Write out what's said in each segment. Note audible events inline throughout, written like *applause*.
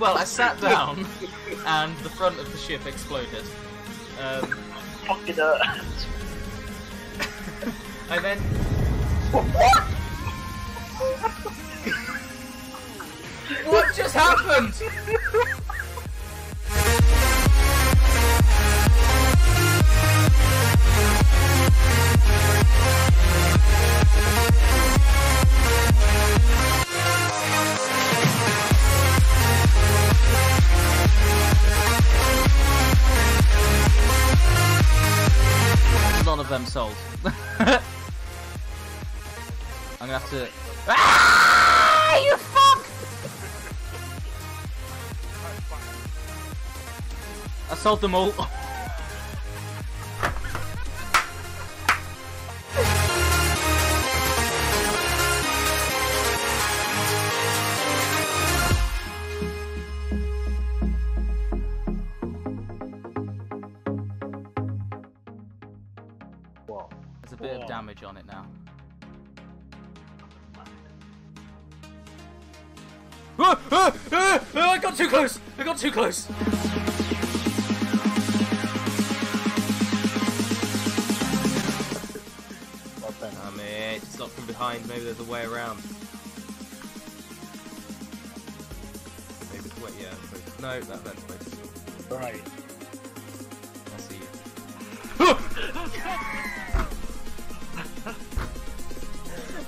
Well, I sat down, and the front of the ship exploded. Um, Fucking hurt. and then what just happened? None of them sold. *laughs* I'm gonna have to. Ah! You fuck! I sold them all. *laughs* damage on it now. Ah, ah, ah, ah, I got too close! I got too close! Well. Damn it, it's not from behind, maybe there's a way around. Maybe it's way, yeah, it's way- no, that, that's way. Right. I see you. *laughs*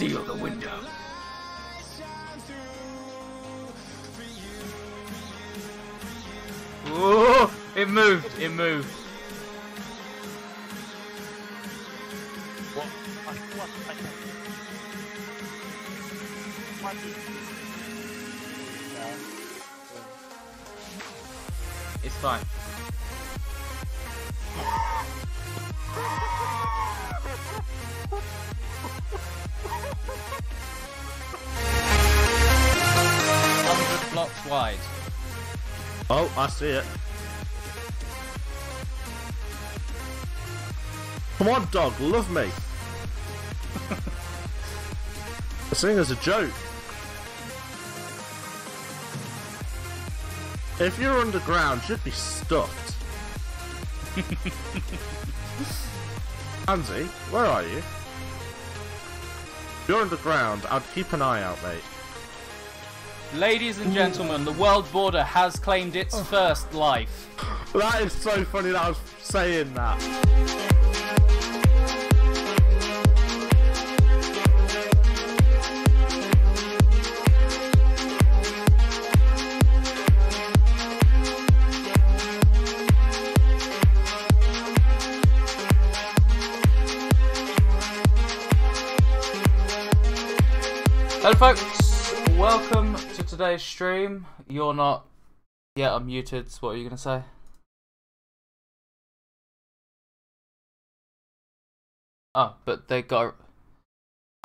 Seal the window. Whoa! It moved, it moved. It's fine. *laughs* blocks wide. Oh, I see it. Come on, dog, love me. *laughs* I think as a joke. If you're underground, you'd be stuffed. *laughs* Andy, where are you? If you're underground, I'd keep an eye out, mate. Ladies and gentlemen, the world border has claimed its oh. first life. That is so funny that I was saying that. Hello, folks. Welcome today's stream. You're not yet unmuted. What are you going to say? Oh, but they got.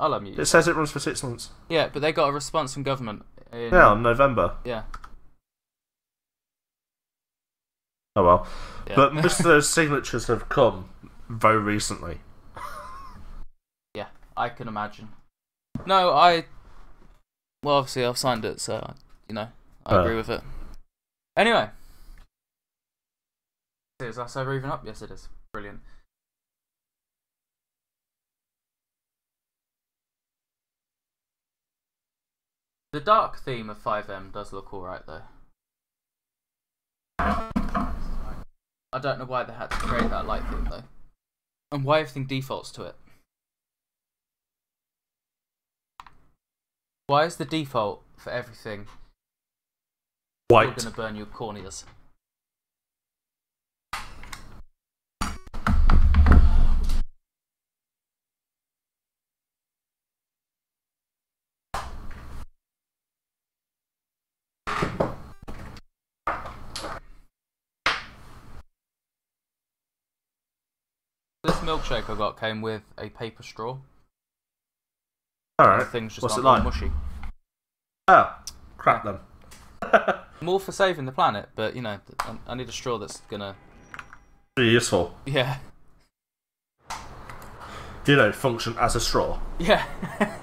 I'll unmute. you. It says it runs for six months. Yeah, but they got a response from government. In, Yeah, on November. Yeah. Oh well. yeah. But most of those signatures have come very recently. yeah, I can imagine. No, I. Well, obviously I've signed it, so you know I uh. agree with it. Anyway, is that so even up? Yes, it is. Brilliant. The dark theme of FiveM does look alright though. I don't know why they had to create that light theme though. And why everything defaults to it. Why is the default for everything White. you're gonna burn your corneas? This milkshake I got came with a paper straw. The Alright. things just What's it like? mushy. Oh, crap them. I'm all for saving the planet, but you know, I- I need a straw that's gonna. be useful. Yeah. You know, function as a straw. Yeah. *laughs*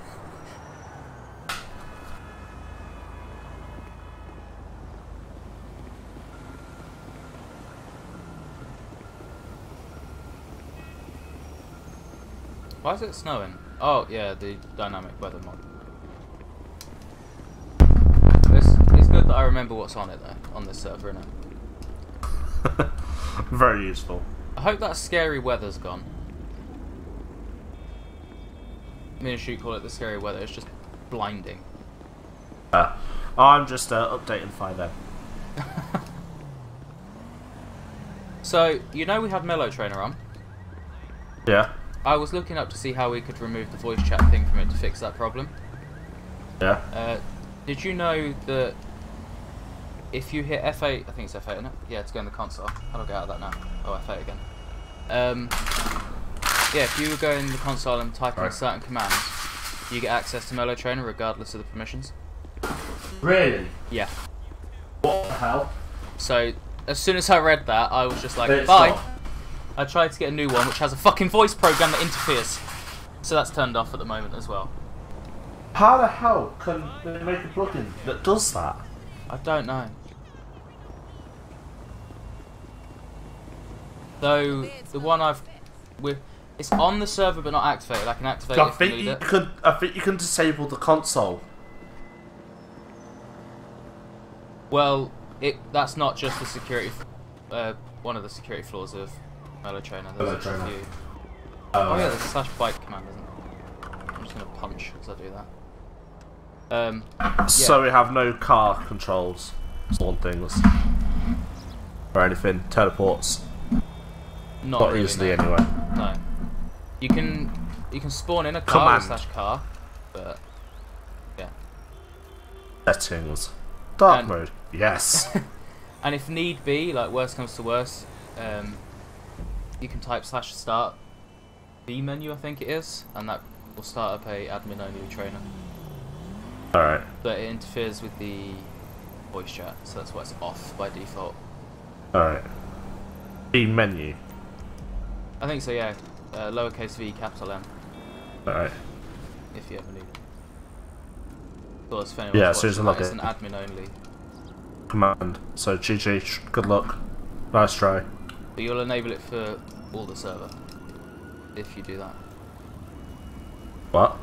Why is it snowing? Oh, yeah, the dynamic weather mod. It's, it's good that I remember what's on it, though, on this server, innit? *laughs* Very useful. I hope that scary weather's gone. Me and Shoot call it the scary weather, it's just blinding. Uh, I'm just uh, updating FiveM. *laughs* So, you know we had Mellow Trainer on? Yeah, I was looking up to see how we could remove the voice chat thing from it to fix that problem. yeah. Uh, did you know that if you hit F8, I think it's F8, isn't it? Yeah, to go in the console. How do I get out of that now? Oh, F8 again. Um, yeah, if you go in the console and type in certain commands, you get access to Mellow Trainer regardless of the permissions. Really? Yeah. What the hell? So, as soon as I read that, I was just like, It's bye. not. I tried to get a new one which has a fucking voice program that interferes. So that's turned off at the moment as well. How the hell can they make a plugin that does that? I don't know. Though the one I've with it's on the server but not activated. I can activate I it you think you it. can. I think you can disable the console. Well, it that's not just the security. Uh, one of the security flaws of Mellow Trainer. There's Mellow a Trainer. few. Oh yeah, there's a slash bike command, isn't there? I'm just gonna punch as I do that. Um, So we have no car controls, spawn things, or anything. Teleports, not not really, easily no. anyway. No. You can you can spawn in a car with slash car, but yeah. Settings, dark And- mode. Yes. *laughs* And if need be, like worst comes to worst, um, you can type slash start vMenu, I think it is, and that will start up a admin only trainer. All right. But it interferes with the voice chat, so that's why it's off by default. All right. The menu. I think so, yeah. Uh, lowercase v, capital M, All right. if you ever need it. Well, Yeah, as soon as I log It's an admin only. Command. So GG. Good luck. Nice try. But you'll enable it for all the server if you do that. What?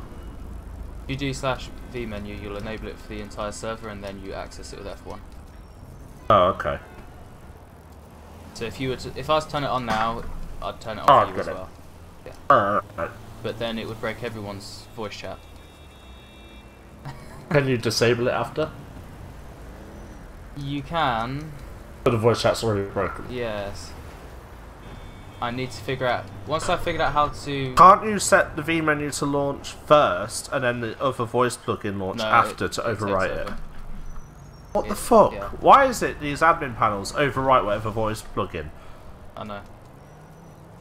If you do slash vMenu, you'll enable it for the entire server, and then you access it with F1. Oh, okay. So if you were to, if I was to turn it on now, I'd turn it on Oh, for you as it. well. Alright. But then it would break everyone's voice chat. *laughs* *laughs* Can you disable it after? You can, But the voice chat's already broken. yes. I need to figure out once I've figured out how to. Can't you set the vMenu to launch first and then the other voice plugin launch No, after it- to overwrite it? What the fuck? yeah. Why is it these admin panels overwrite whatever voice plugin? I know.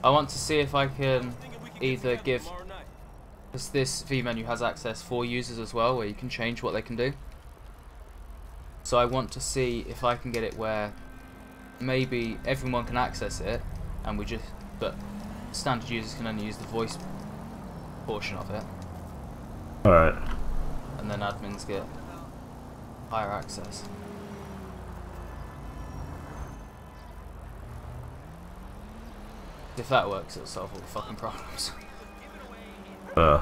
I want to see if I can either give because this vMenu has access for users as well, where you can change what they can do. So I want to see if I can get it where maybe everyone can access it, and we just but standard users can only use the voice portion of it, Alright. and then admins get higher access. If that works, it'll solve all the fucking problems. Uh,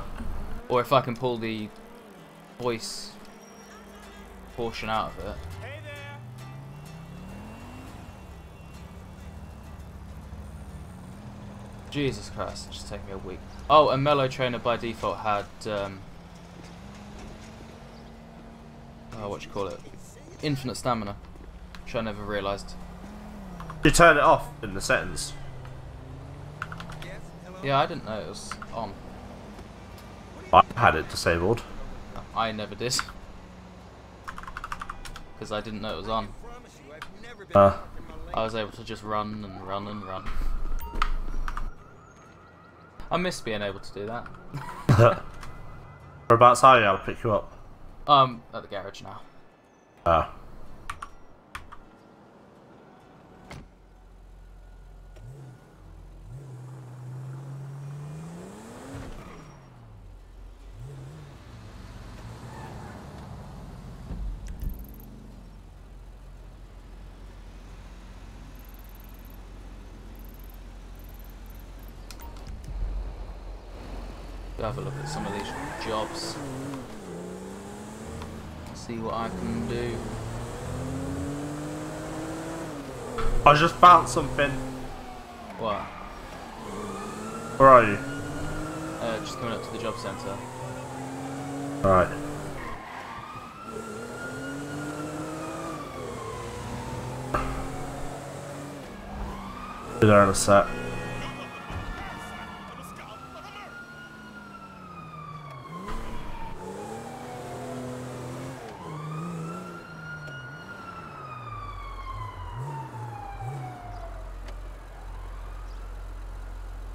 Or if I can pull the voice portion out of it. Jesus Christ, it's just taking me a week. Oh, a Mellow Trainer by default had um, oh, what you call it? Infinite stamina, which I never realised. You turn it off in the settings. Yeah, I didn't know it was on. I had it disabled. I never did. *laughs* Because I didn't know it was on. Uh, I was able to just run and run and run. I miss being able to do that. *laughs* whereabouts are you? I'll pick you up. Um, at the garage now. Ah. Go have a look at some of these jobs. See what I can do. I just found something. What? Where are you? Uh, just coming up to the job centre. Alright. Be there in a sec.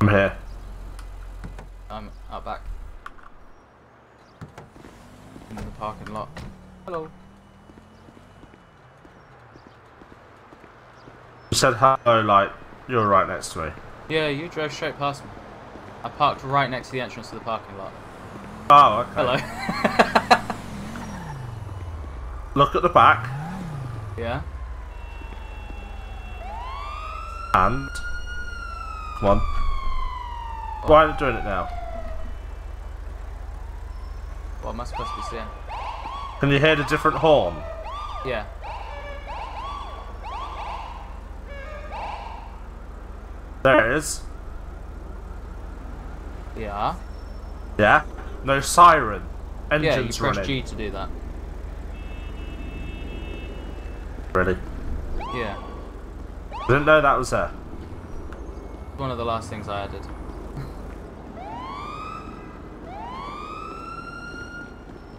I'm here. I'm out back. In the parking lot. Hello. You said hello like you were right next to me. Yeah, you drove straight past me. I parked right next to the entrance to the parking lot. Oh, okay. Hello. *laughs* Look at the back yeah? and come on. Why are you doing it now? What am I supposed to be seeing? Can you hear the different horn? Yeah. Yeah. Yeah. No siren. Yeah, you Engines press running. G to do that. Really? Yeah. Didn't know that was there. One of the last things I added.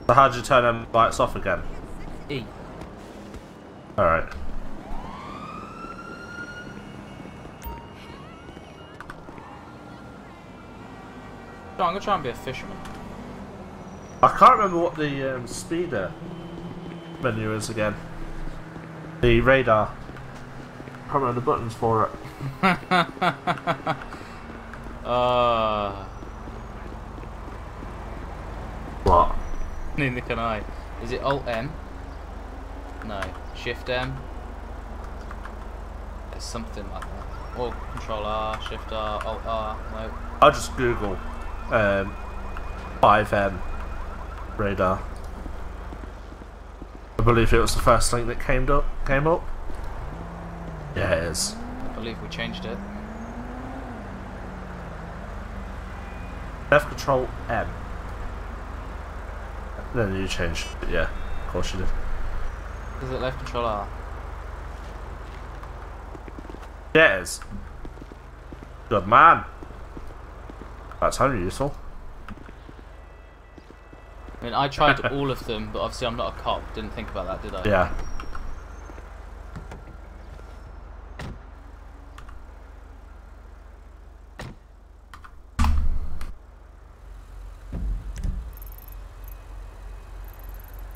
So how'd you turn them lights off again? E. Alright. I'm gonna try and be a fisherman. I can't remember what the um, speeder menu is again. The radar. I can't remember the buttons for it. *laughs* Uh, What? neither can I. Is it Alt M? No. Shift M? It's something like that. Or Control R, Shift R, Alt R. No. I'll just Google um, FiveM radar. I believe it was the first link that came up. Came up. Yeah, it is. I believe we changed it. F Control M. Then you changed it. Yeah, of course you did. Is it left Control R? Yeah, it is. Good man. That's how useful. I mean, I tried all of them, but obviously I'm not a cop. Didn't think about that, did I? Yeah.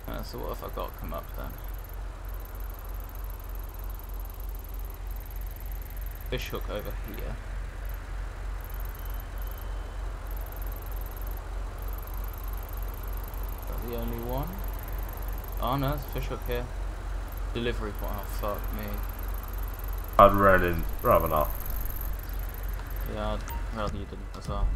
Uh, so what have I got come up then? Fish hook over here. Is that the only one? Oh no, there's a fish here. Delivery point. Oh fuck me. I'd really rather not. Yeah, I'd rather you didn't as well.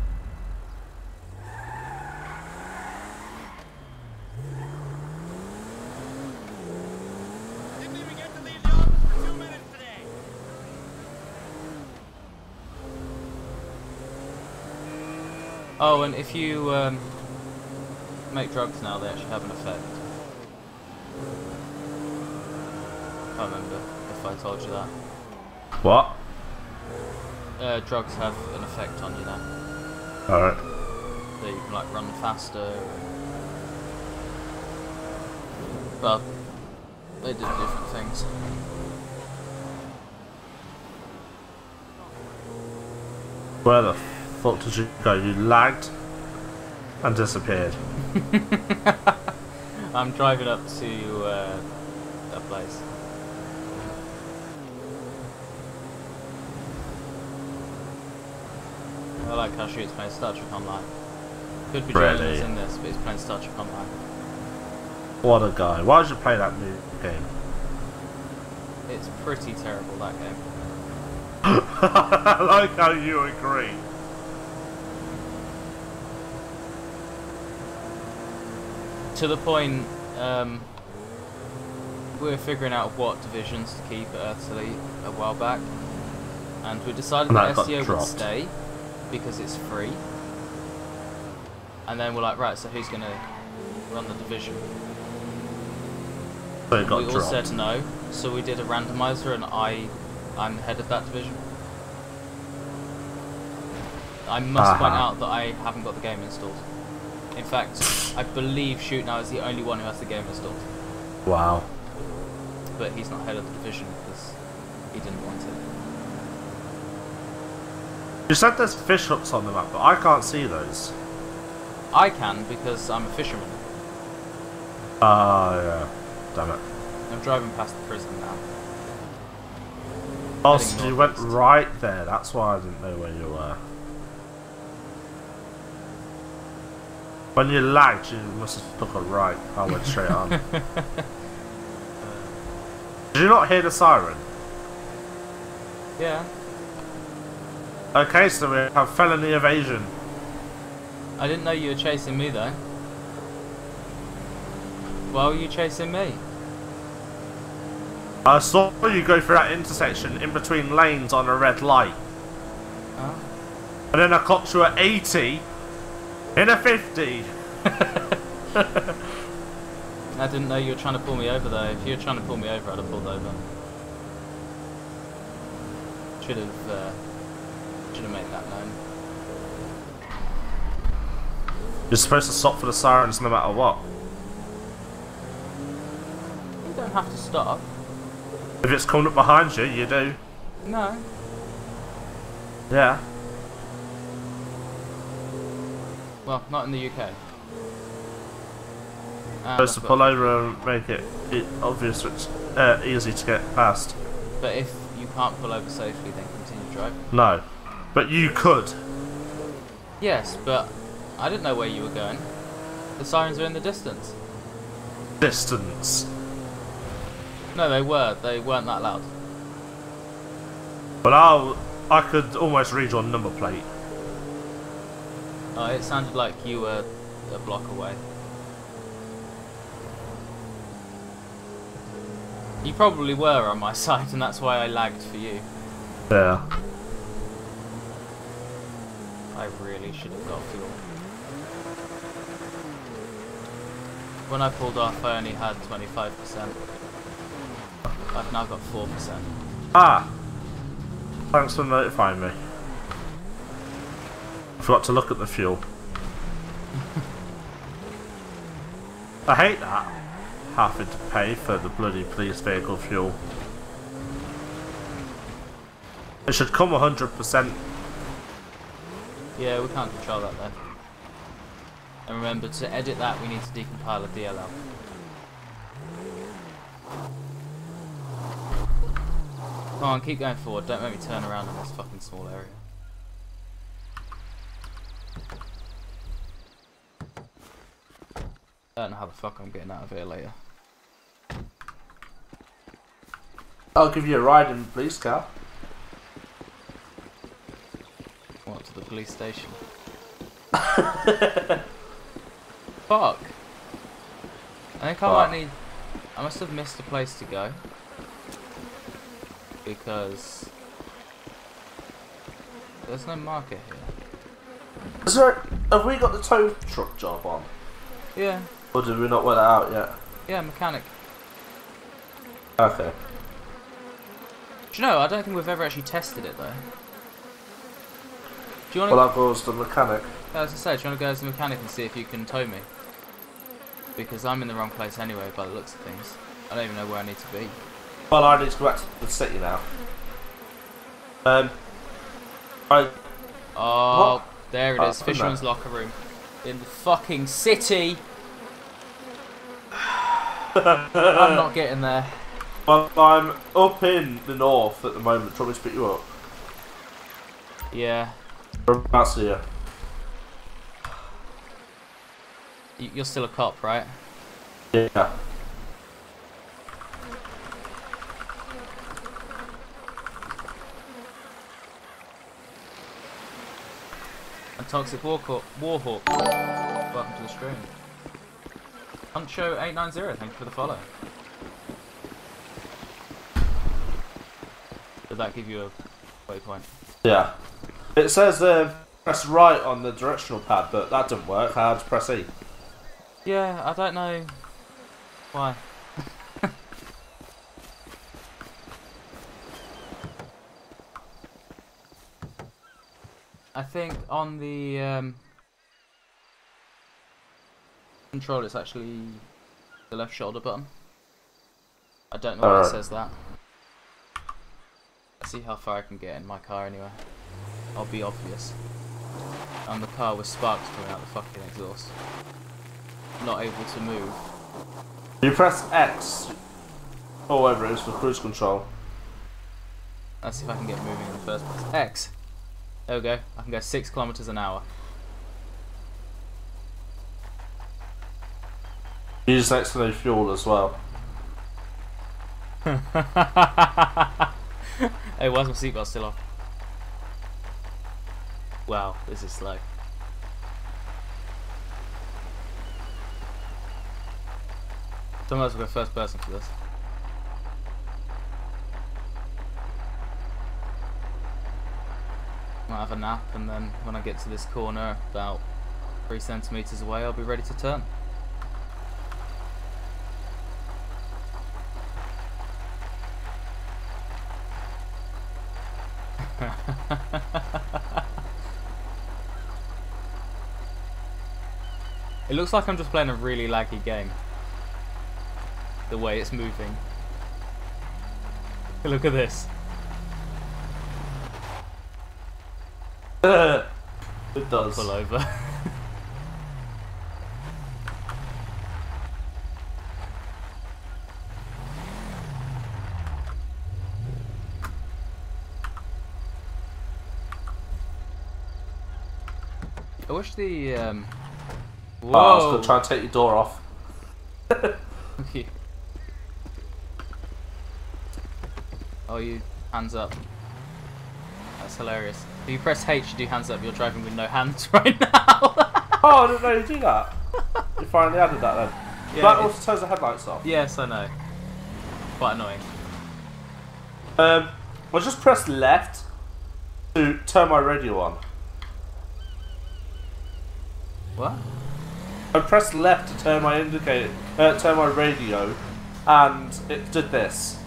Didn't even get to leave the office for two minutes today. Oh, and if you um, make drugs now, they actually have an effect. I can't remember if I told you that. What? Uh, drugs have an effect on you now. Alright. So you can like run faster. Well, they did different things. Where the fuck did you go? You lagged and disappeared. *laughs* I'm driving up to uh, a place. I like how Shoot's playing Star Trek Online. Could be joining Really? us in this, but he's playing Star Trek Online. What a guy. Why did you play that new game? It's pretty terrible, that game. I *laughs* like how you agree. To the point, um, we were figuring out what divisions to keep at Earth's Elite a while back, and we decided And that that STO would stay because it's free. And then we're like, right, so who's going to run the division? So it got we all dropped. said no, so we did a randomizer, and I, I'm head of that division. I must point out that I haven't got the game installed. In fact, *laughs* I believe Shoot now is the only one who has the game installed, Wow. but he's not head of the division because he didn't want it. You said there's fish hooks on the map, but I can't see those. I can because I'm a fisherman. Ah, yeah. Damn it. I'm driving past the prison now. Oh, so you went right there. That's why I didn't know where you were. When you lagged, you must have took a right. I went straight on. *laughs* Did you not hear the siren? Yeah, Okay, so we have felony evasion. I didn't know you were chasing me though. Why were you chasing me? I saw you go through that intersection in between lanes on a red light. Oh. And then I clocked you at 80 in a 50. *laughs* I didn't know you were trying to pull me over though. If you were trying to pull me over, I'd have pulled over. Should have, uh, should have made that known. You're supposed to stop for the sirens no matter what. You don't have to stop. If it's coming up behind you, you do. No. Yeah. Well, not in the UK. And supposed to pull over and make it, it obvious it's uh, easy to get past. But if you can't pull over safely, then continue driving. No. But you could. Yes, but I didn't know where you were going. The sirens are in the distance. Distance. No, they were. They weren't that loud. But I'll, I could almost read your number plate. Oh, it sounded like you were a block away. You probably were on my *laughs* side, and that's why I lagged for you. Yeah. I really should have got fuel. When I pulled off, I only had 25%. I've now got 4%. Ah! Thanks for notifying me. I forgot to look at the fuel. *laughs* I hate that. Having to pay for the bloody police vehicle fuel. It should come 100%. Yeah, we can't control that though. And remember, to edit that, we need to decompile a DLL. Come on, keep going forward. Don't make me turn around in this fucking small area. I don't know how the fuck I'm getting out of here later. I'll give you a ride in the police car. What, to the police station? *laughs* Fuck! I think I might need... I must have missed a place to go. Because... There's no marker here. Is there, have we got the tow truck job on? Yeah, Or did we not work that out yet? yeah, mechanic. Okay. Do you know, I don't think we've ever actually tested it though. Do you want to? Well, that goes to mechanic. I was gonna say, do you want to go as the mechanic and see if you can tow me? Because I'm in the wrong place anyway, by the looks of things. I don't even know where I need to be. Well, I need to go back to the city now. Um. I. Oh, What? there it Oh, is, Fisherman's that? locker room. In the fucking city! *laughs* I'm not getting there. Well, I'm up in the north at the moment. Trying to pick you up. Yeah, Whereabouts are you? you're still a cop, right? Yeah. And Toxic Warhawk. Warhawk. Welcome to the stream. Huncho890, thank you for the follow. Did that give you a waypoint? Yeah. It says uh, press right on the directional pad, but that didn't work. I had to press E. Yeah, I don't know why. I think on the um, control it's actually the left shoulder button. I don't know why it says that. Let's see how far I can get in my car anyway. I'll be obvious. And the car with sparks coming out the fucking exhaust. Not able to move. You press X, or whatever it is, for cruise control. Let's see if I can get moving in the first place. X. There we go. I can go six kilometers an hour. Use X to no fuel as well. *laughs* hey, why's my seatbelt still off? Wow, this is slow. Sometimes we'll go first person for this. Might have a nap and then when I get to this corner about three centimeters away I'll be ready to turn. It looks like I'm just playing a really laggy game. The way it's moving. *laughs* Look at this. *laughs* it does. Pull over. *laughs* I wish the um. Oh, I was Whoa! gonna try and take your door off. Okay. Oh, you hands up. That's hilarious. If you press H, you do hands up. You're driving with no hands *laughs* right now. Oh, I didn't know you do that. you finally added that then. *laughs* Yeah, that also turns the headlights off. yes, I know. Quite annoying. Um, I just press left to turn my radio on. What? I pressed left to turn my indicator, uh, turn my radio, and it did this.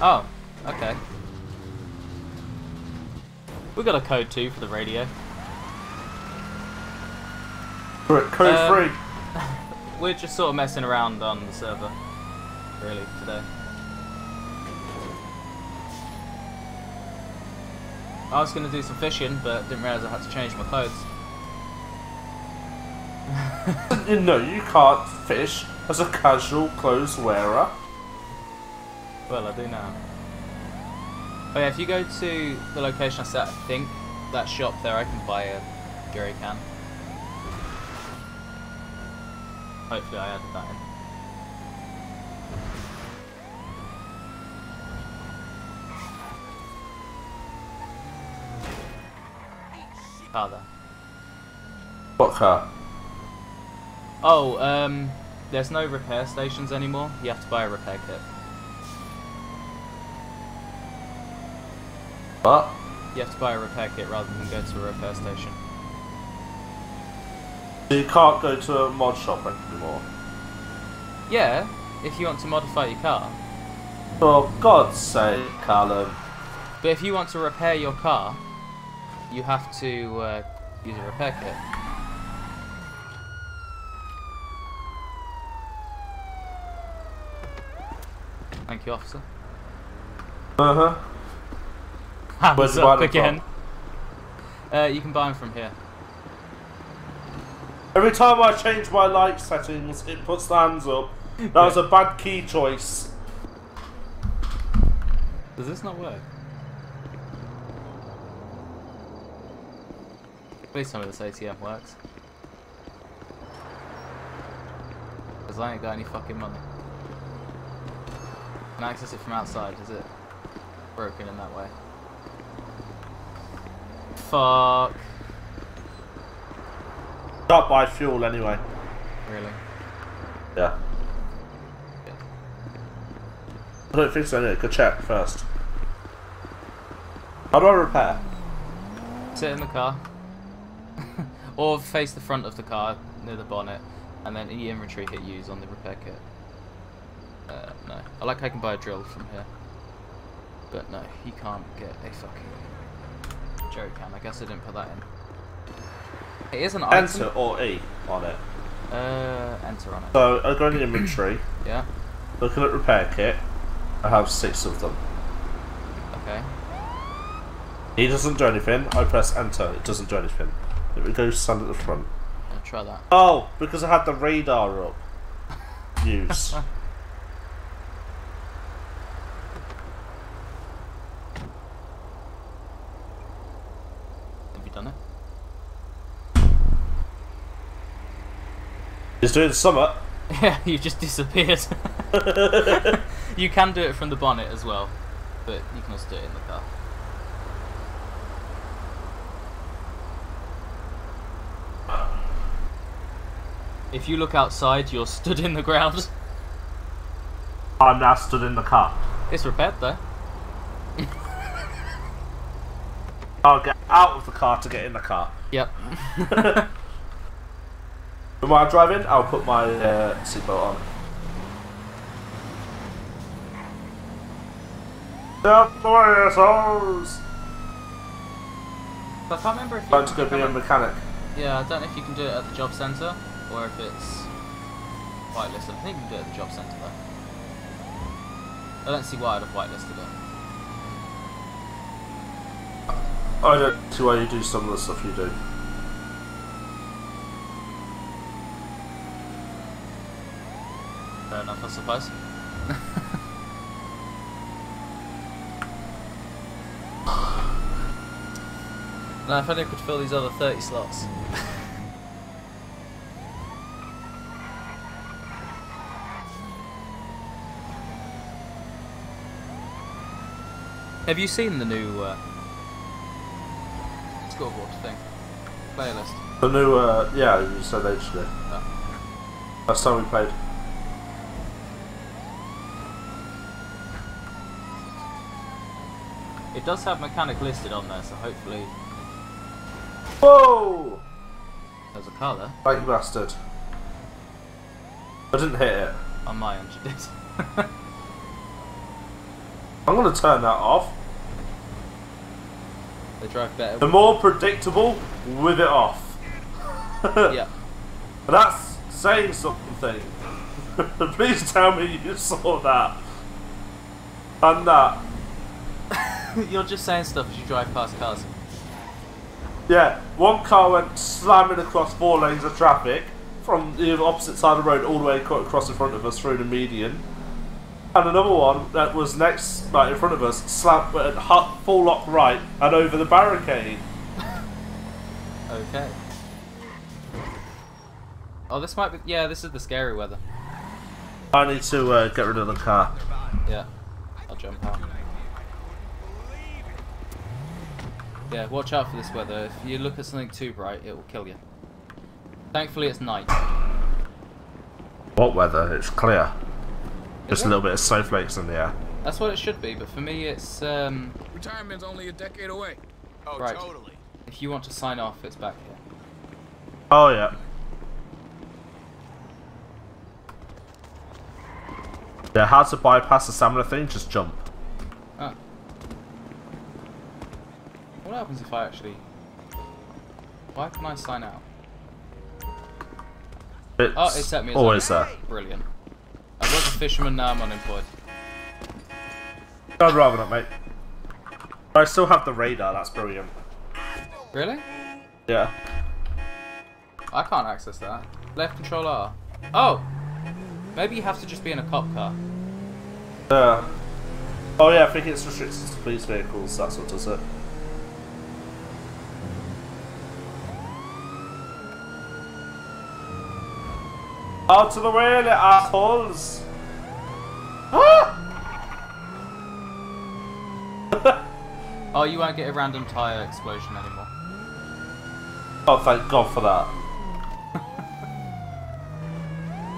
Oh, okay. We got a code too for the radio. Code code Um, three. *laughs* We're just sort of messing around on the server, really, today. I was going to do some fishing, but didn't realise I had to change my clothes. You know, you can't fish as a casual clothes wearer. Well, I do now. Oh yeah, if you go to the location I set, I think that shop there, I can buy a jerry can. Hopefully I added that in. Car there. What car? Oh, um, there's no repair stations anymore. You have to buy a repair kit. What? You have to buy a repair kit rather than go to a repair station. So you can't go to a mod shop anymore. Yeah, if you want to modify your car. For God's sake, Callum. But if you want to repair your car, you have to uh, use a repair kit. Thank you, officer. Uh huh. Hands Where's up again. Uh, you can buy them from here. Every time I change my light settings, it puts the hands up. That was a bad key choice. Does this not work? Please tell me this ATM works. Because I ain't got any fucking money. Can access it from outside? Is it broken in that way? Fuck. Can't fuel anyway. Really? Yeah. I don't think so, anyway. Go check first. How do I repair? Sit in the car. *laughs* or face the front of the car near the bonnet. And then in your inventory hit use on the repair kit. Uh, no. I like how I can buy a drill from here. But no, he can't get a fucking jerry can. I guess I didn't put that in. It is an Enter item. or E on it. Uh, enter on it. So I go in the inventory, *coughs* Yeah. looking at repair kit. I have six of them. Okay. He doesn't do anything. I press enter. It doesn't do anything. It would go stand at the front. I'll try that. Oh, because I had the radar up. *laughs* Use. Have you done it? He's doing summit. Yeah, you just disappeared. *laughs* you can do it from the bonnet as well, but you can also do it in the car. If you look outside, you're stood in the ground. *laughs* I'm now stood in the car. It's repaired though. I'll get out of the car to get in the car. Yep. *laughs* When I drive in, I'll put my uh, seatbelt on. The assholes! I can't remember if you to go be a mechanic. Yeah, I don't know if you can do it at the job centre or if it's whitelisted. I think you can do it at the job centre though. I don't see why I'd have whitelisted it. I don't see why you do some of the stuff you do. Fair enough, I suppose. now, if only I could fill these other 30 slots. Have you seen the new uh, scoreboard thing? Playlist? The new, uh, yeah, you said ages ago. Oh. Last time we played. It does have mechanic listed on there, so hopefully Whoa! there's a car there. Thank you, bastard. I didn't hit it. On my end, you did. *laughs* I'm gonna turn that off. they drive better. The more predictable, with it off. *laughs* yeah. That's saying something. *laughs* Please tell me you saw that. And that. *laughs* You're just saying stuff as you drive past cars. Yeah, one car went slamming across four lanes of traffic from the opposite side of the road all the way across in front of us through the median. And another one that was next, like in front of us, slammed went hut, full lock right and over the barricade. *laughs* Okay. Oh, this might be. Yeah, this is the scary weather. I need to uh, get rid of the car. Yeah. I'll jump out. Yeah, watch out for this weather. If you look at something too bright, it will kill you. Thankfully, it's night. What weather? It's clear. Is Just it? a little bit of snowflakes in the air. That's what it should be, but for me, it's um, Retirement's only a decade away. Oh, Right. totally. If you want to sign off, it's back here. Oh yeah. Yeah, how to bypass the stamina thing? Just jump. What happens if I actually... Why can I sign out? It's Oh, it set me as always there. Brilliant. I was a fisherman, now I'm unemployed. I'd rather not, mate. I still have the radar. That's brilliant. Really? Yeah. I can't access that. Left control R. Oh! Maybe you have to just be in a cop car. Yeah. Oh yeah, I think it's restricted to police vehicles. That's what does it. Out to the wheel, you assholes! Ah! *laughs* Oh, you won't get a random tyre explosion anymore. Oh, thank God for that.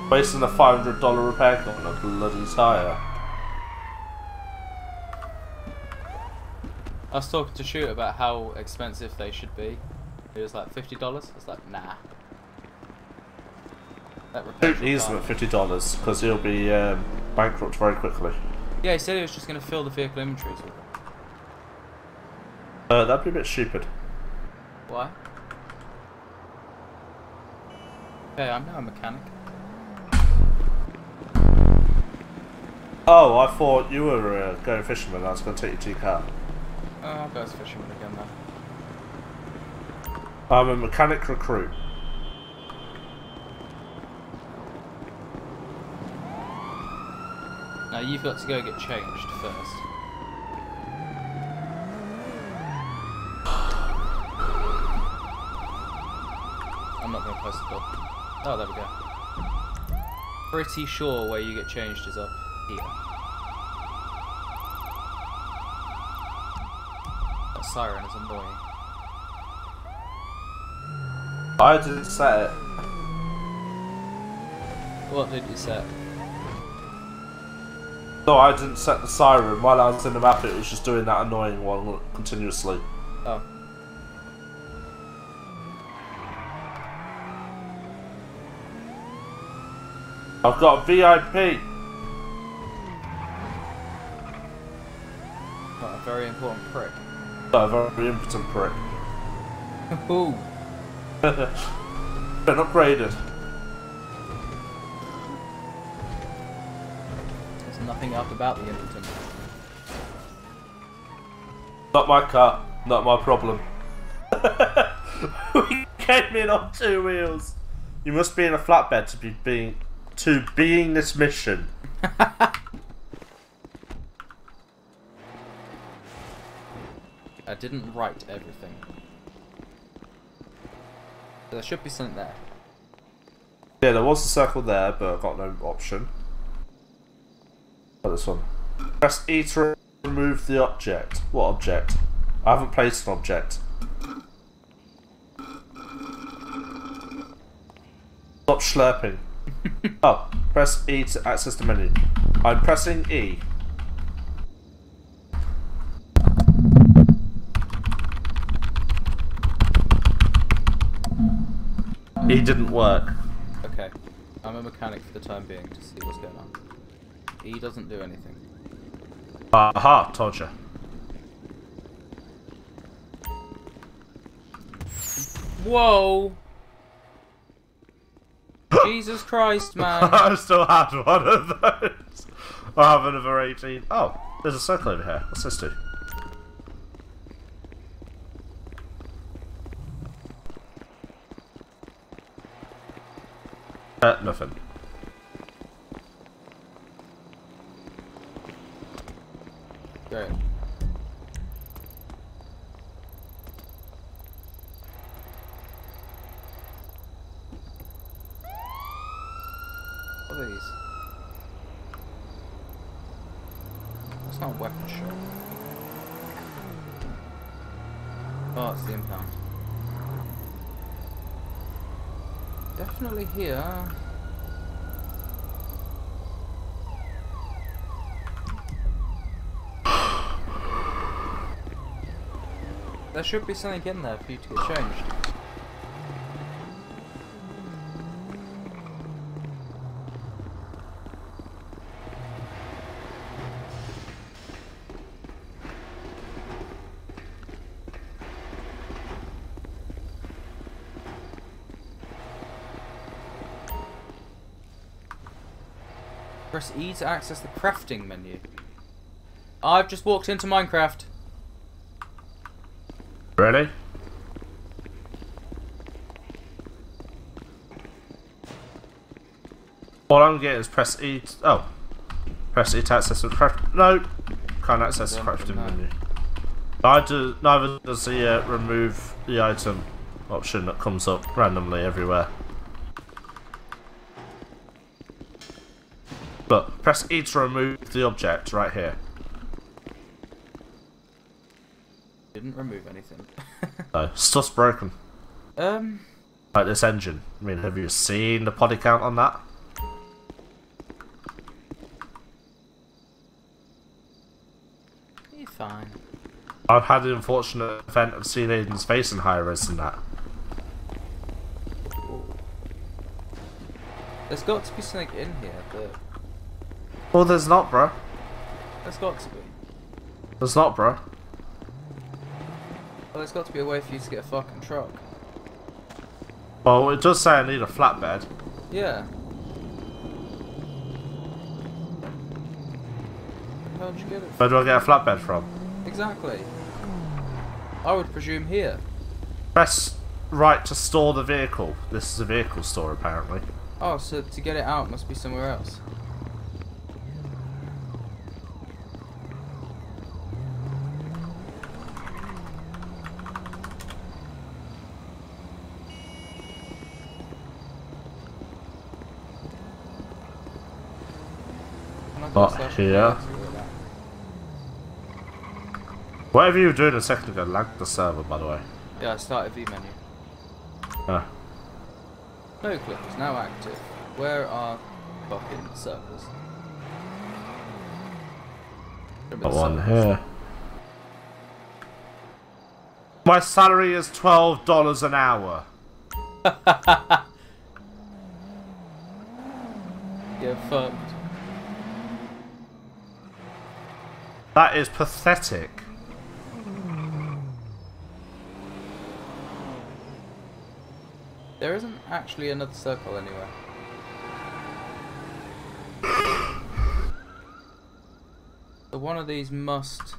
*laughs* Wasting a $500 repair kit on a bloody tyre. I was talking to Shoot about how expensive they should be. It was like $50. I was like, nah. That repair them at $50 because he'll be um, bankrupt very quickly. Yeah, he said he was just going to fill the vehicle inventories. Uh, that'd be a bit stupid. Why? Hey, I'm now a mechanic. Oh, I thought you were uh, going fishing and I was going to take you to your car. Oh, I'll go as fisherman again then. I'm a mechanic recruit. Now you've got to go get changed first. I'm not going to close the door. Oh, there we go. Pretty sure where you get changed is up here. That siren is annoying. I didn't set it. What did you set? No, I didn't set the siren. While I was in the map, it was just doing that annoying one continuously. Oh. I've got a VIP. What a very important prick. A very impotent prick. Ooh. *laughs* Been upgraded. There's nothing up about the impotent. Not my car. Not my problem. *laughs* we came in on two wheels. You must be in a flatbed to be being to being this mission. *laughs* I didn't write everything. There should be something there. Yeah, there was a circle there, but I got no option. This one. Press E to remove the object. What object? I haven't placed an object. Stop slurping. *laughs* oh, press E to access the menu. I'm pressing E. E didn't work. Okay. I'm a mechanic for the time being to see what's going on. E doesn't do anything. Aha, told you. Whoa! *laughs* Jesus Christ, man. *laughs* I still had one of those. I have another 18. Oh, there's a circle over here. What's this do? Uh, nothing. Great. What are these? That's not a weapon shop. Oh, it's the impound. Definitely here. There should be something in there for you to get changed. Press E to access the crafting menu. I've just walked into Minecraft. Ready? All I'm getting is press E. oh, press E to access the craft. No, can't access the crafting do menu. Neither, neither does the uh, remove the item option that comes up randomly everywhere. But press E to remove the object right here. Didn't remove anything. *laughs* No, stuff's broken. um, Like this engine. I mean, have you seen the body count on that? you're fine. I've had the unfortunate event of seeing Aiden's face in higher res than that. There's got to be something in here that Well, there's not, bro. there's got to be. There's not, bro. Well, there's got to be a way for you to get a fucking truck. Well, it does say I need a flatbed. Yeah. How'd you get it? Where do I get a flatbed from? Exactly. I would presume here. Press right to store the vehicle. This is a vehicle store, apparently. Oh, so to get it out must be somewhere else. Go here. yeah, to do that? Whatever you were doing a second ago lagged the server, by the way. Yeah, I started vMenu. Ah. No clip is now active. Where are fucking servers? Got one here. My salary is twelve dollars an hour. *laughs* Get fucked. That is pathetic. There isn't actually another circle anywhere. So one of these must...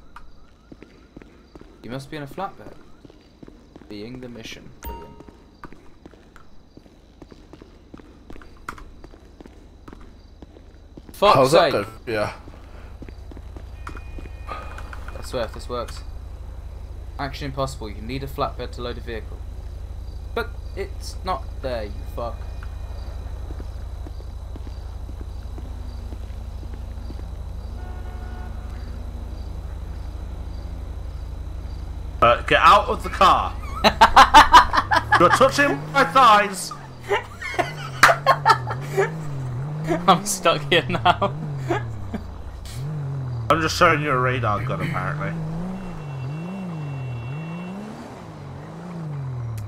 You must be in a flatbed. Being the mission. Brilliant. Fuck's sake! Yeah. I swear if this works. Action impossible. You need a flatbed to load a vehicle. It's not there, you fuck. Uh, get out of the car. *laughs* You're touching my thighs. *laughs* I'm stuck here now. *laughs* I'm just showing you a radar gun, apparently.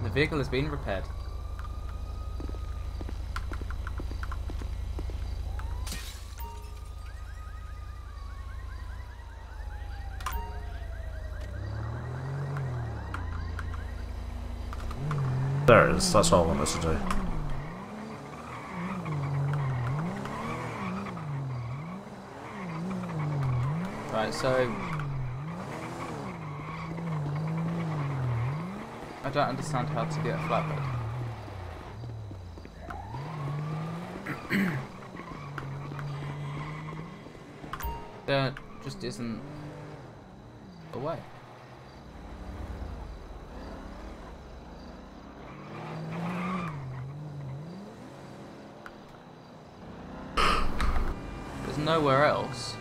The vehicle has been repaired. There it is. That's all I wanted to do. Right, so... I don't understand how to get a flatbed. *coughs* there just isn't a way. There's nowhere else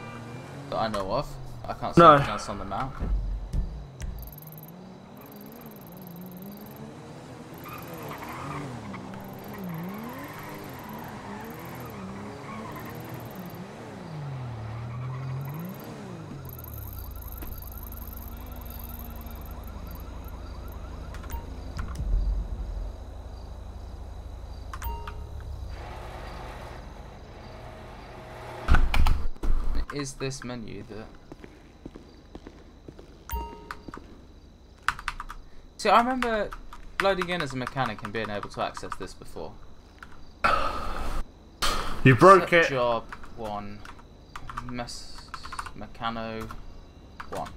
that I know of. I can't see No. anything else on the map. Is this menu that... See, I remember loading in as a mechanic and being able to access this before. You broke Set it. Job one. Mess Mechano one.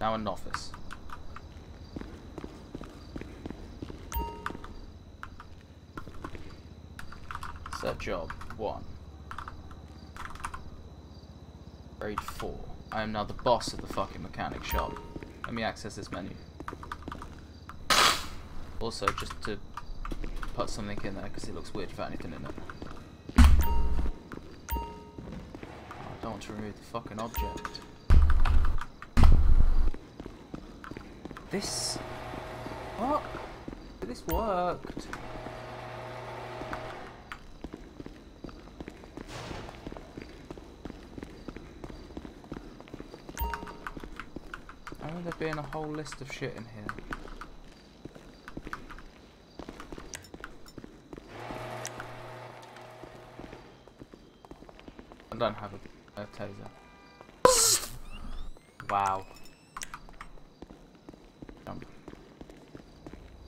Now a novice. Set job one. Grade four. I am now the boss of the fucking mechanic shop. Let me access this menu. Also, just to put something in there because it looks weird without anything in it. I don't want to remove the fucking object. This... What? This worked. Being a whole list of shit in here. I don't have a, a taser. Wow.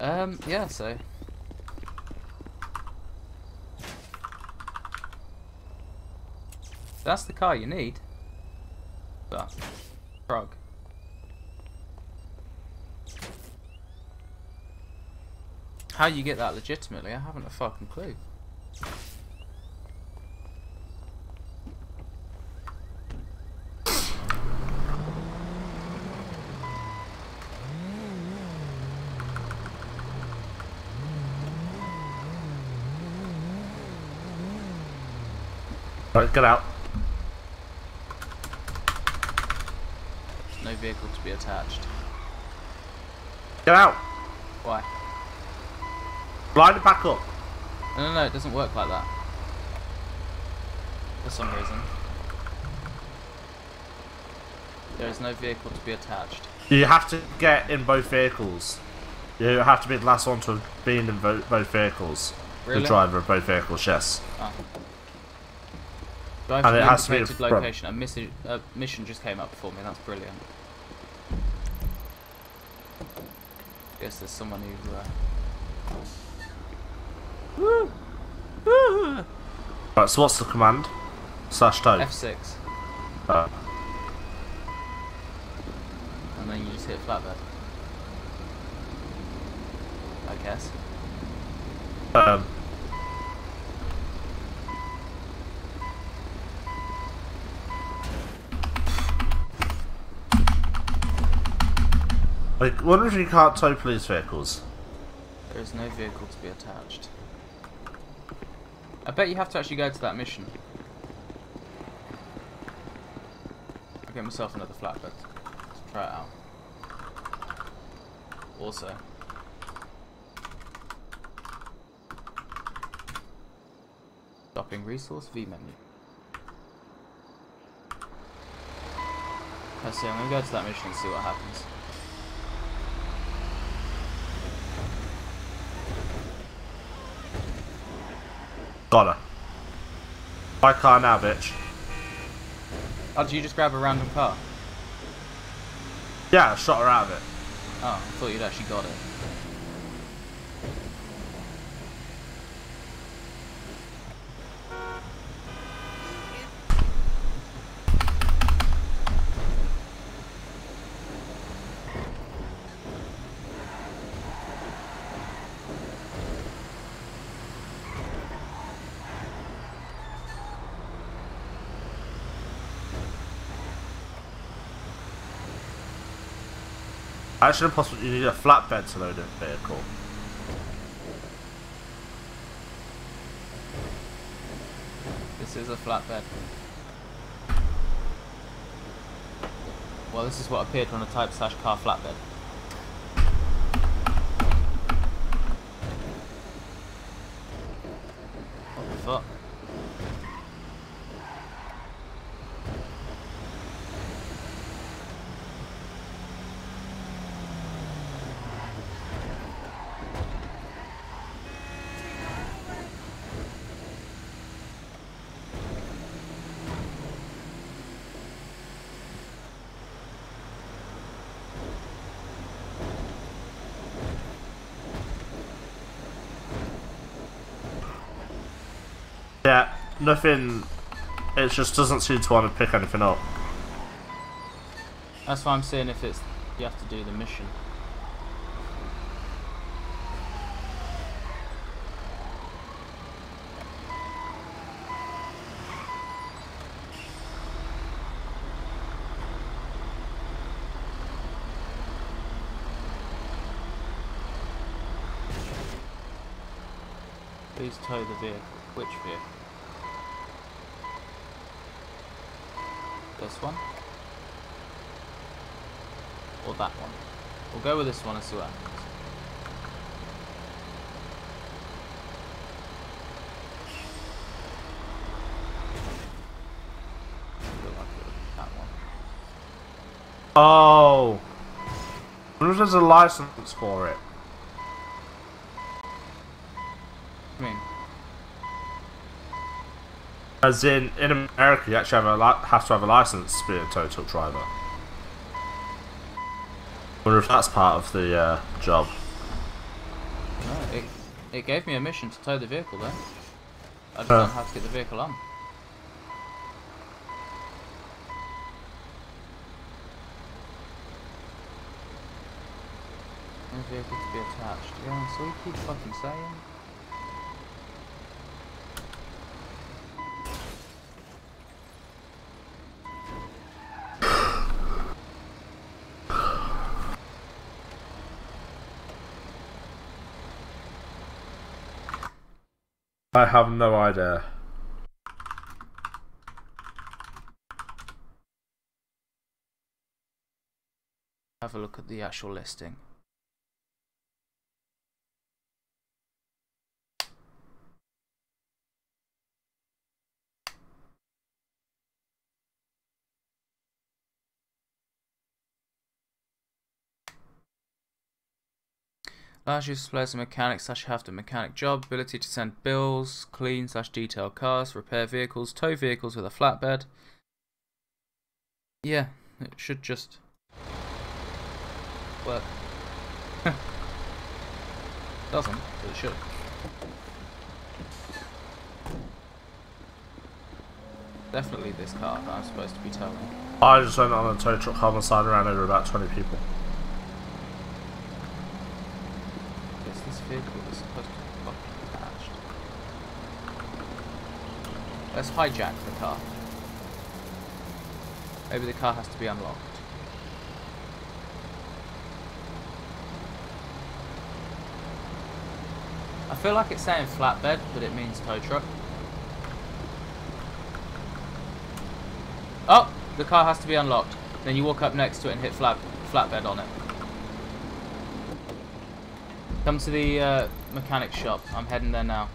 Um, yeah, so. That's the car you need. But, frog. How you get that legitimately, I haven't a fucking clue. Right, get out. No vehicle to be attached. Get out. Why? Line it back up. No, no, no, it doesn't work like that. For some reason. There is no vehicle to be attached. You have to get in both vehicles. You have to be the last one to have been in both vehicles. Really? The driver of both vehicles, yes. Oh. Drive And it has to be front. location. A, missi- a mission just came up for me. That's brilliant. Guess there's someone who. Uh... Right, so what's the command? Slash tow. F6. Uh, And then you just hit flatbed. I guess. um, I wonder if you can't tow police vehicles. There is no vehicle to be attached. I bet you have to actually go to that mission. I'll get myself another flatbed. Let's try it out. Also. Stopping resource vMenu. Let's see, I'm gonna go to that mission and see what happens. Got her. My car now, bitch. Oh, did you just grab a random car? Yeah, I shot her out of it. Oh, I thought you'd actually got it. Actually, impossible. You need a flatbed to load a vehicle. This is a flatbed. Well, this is what appeared on a type slash car flatbed. What the fuck? Nothing. It just doesn't seem to want to pick anything up. That's why I'm saying if it's you have to do the mission. Please tow the vehicle. Which vehicle? This one? Or that one? We'll go with this one and see what happens. Oh. There's a license for it. I mean, As in, in America, you actually have, a li- have to have a license to be a tow truck driver. wonder if that's part of the uh, job. no, it, it gave me a mission to tow the vehicle though. I just Uh. don't know how to get the vehicle on. No vehicle to be attached. Yeah, so we keep fucking saying. I have no idea. Have a look at the actual listing. Largely displays a mechanic slash have to mechanic job, ability to send bills, clean slash detail cars, repair vehicles, tow vehicles with a flatbed. Yeah, it should just work. *laughs* Doesn't, but it should. Definitely this car that I'm supposed to be towing. I just went on a tow truck homicide and ran over about 20 people. Yes, this vehicle is supposed to be attached. Let's hijack the car. Maybe the car has to be unlocked. I feel like it's saying flatbed, but it means tow truck. Oh, the car has to be unlocked. Then you walk up next to it and hit flat flatbed on it. Come to the uh, mechanic shop. I'm heading there now.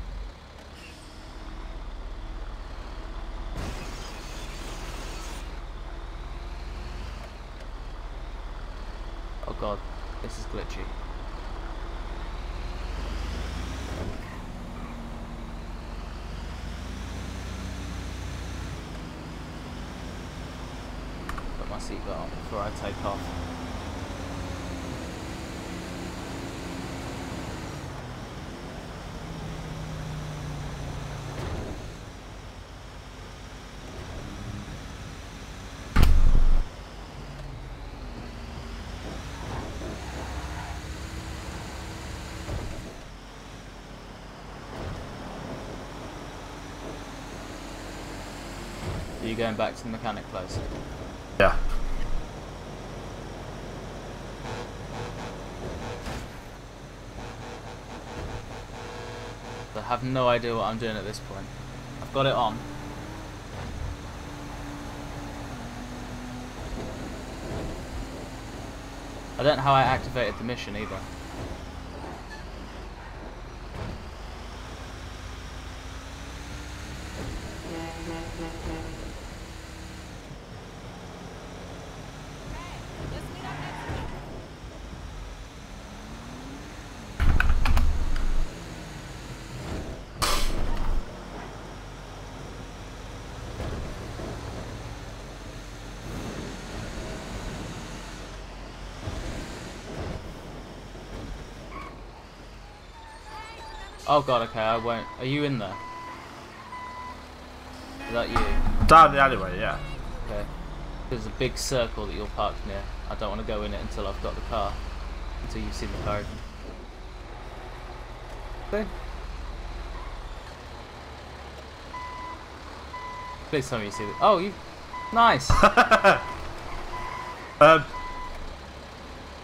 Oh god, this is glitchy. Put my seatbelt on before I take off. Going back to the mechanic place? Yeah. I have no idea what I'm doing at this point. I've got it on. I don't know how I activated the mission either. Oh god, okay, I won't. Are you in there? Is that you? Down the alleyway, yeah. Okay. There's a big circle that you're parked near. I don't want to go in it until I've got the car. Until you've seen the car. Okay. Please tell me you see the. Oh, you. Nice! *laughs* Um,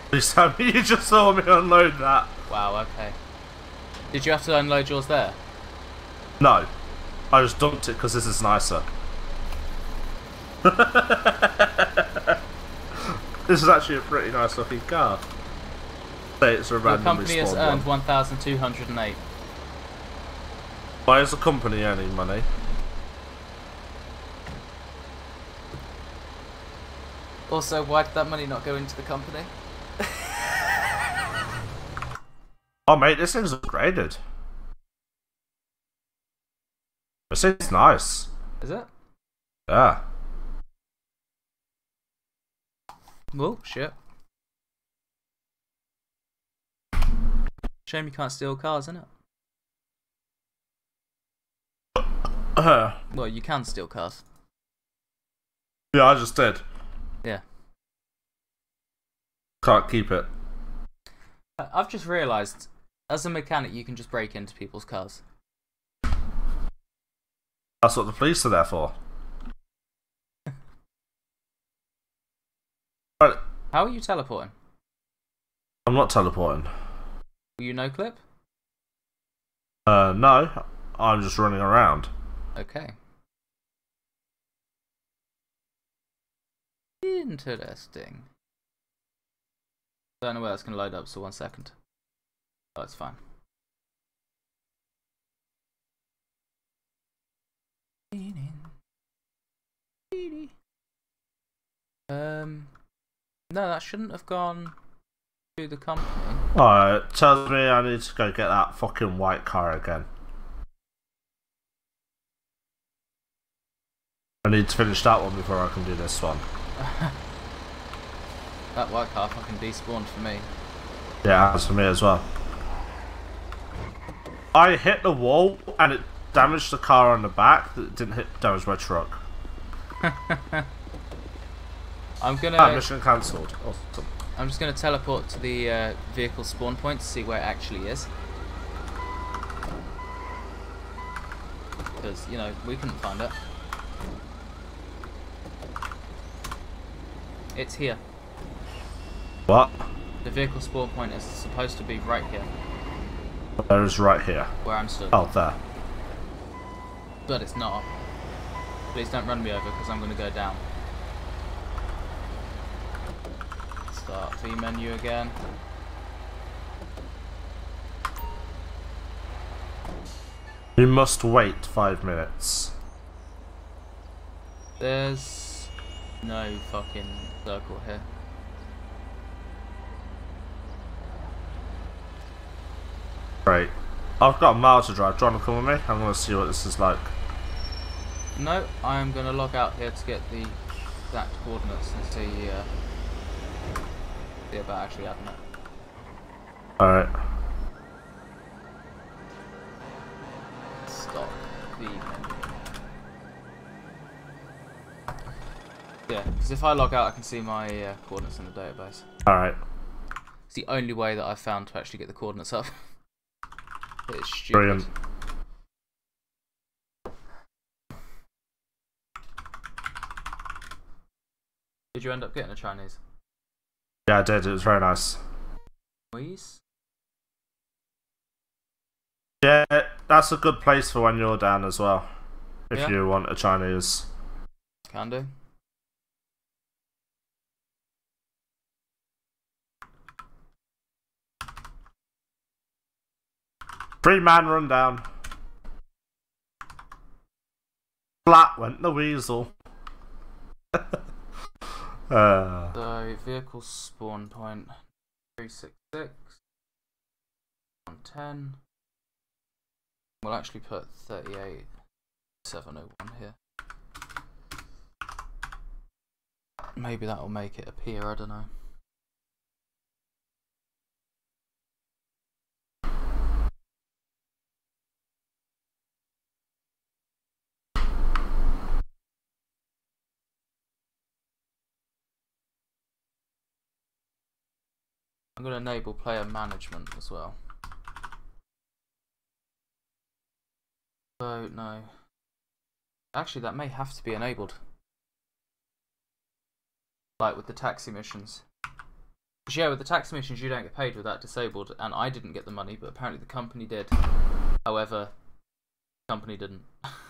please *laughs* tell me you just saw me unload that. wow, okay. Did you have to unload yours there? No, I just dumped it because this is nicer. *laughs* this is actually a pretty nice looking car. It's a randomly company has earned one. 1,208. Why is the company earning money? Also, why did that money not go into the company? Oh mate, this thing's upgraded. This thing's nice. Is it? Yeah. Well, shit. Shame you can't steal cars, isn't it? *laughs* Well, you can steal cars. yeah, I just did. Yeah. Can't keep it. I've just realised, as a mechanic, you can just break into people's cars. That's what the police are there for. *laughs* Right, How are you teleporting? I'm not teleporting. Were you no clip? Uh, no, I'm just running around. Okay. Interesting. Don't know where that's gonna load up, so one second. Oh, it's fine. Um, no, that shouldn't have gone to the company. Alright, tells me I need to go get that fucking white car again. I need to finish that one before I can do this one. *laughs* That white car fucking despawned for me. Yeah, that's for me as well. I hit the wall and it damaged the car on the back. That didn't hit damage my truck. *laughs* I'm gonna. Ah, mission cancelled. Awesome. I'm just gonna teleport to the uh, vehicle spawn point to see where it actually is. Because you know we couldn't find it. It's here. What? The vehicle spawn point is supposed to be right here, There is right here. where I'm stood. Oh, there. But it's not. Please don't run me over because I'm gonna go down. Start vMenu again. You must wait five minutes. There's no fucking circle here. Great. I've got a mile to drive. Do you want to come with me? I'm going to see what this is like. No, I'm gonna log out here to get the exact coordinates and see, uh, see about actually adding it. Alright. Stop the menu. Yeah, because if I log out, I can see my uh, coordinates in the database. Alright. It's the only way that I've found to actually get the coordinates up. *laughs* it's stupid. Brilliant. Did you end up getting a Chinese? Yeah, I did. It was very nice. Please? Yeah, that's a good place for when you're down as well. If Yeah. you want a Chinese. Can do. Three man rundown. Flat went the weasel. *laughs* uh, So, vehicle spawn point 366. 110. We'll actually put 38701 here. Maybe that'll make it appear, I don't know. Going to enable player management as well. So, no. Actually, that may have to be enabled. Like with the taxi missions. 'Cause, yeah, with the taxi missions, you don't get paid with that disabled, and I didn't get the money, but apparently the company did. However, the company didn't. *laughs*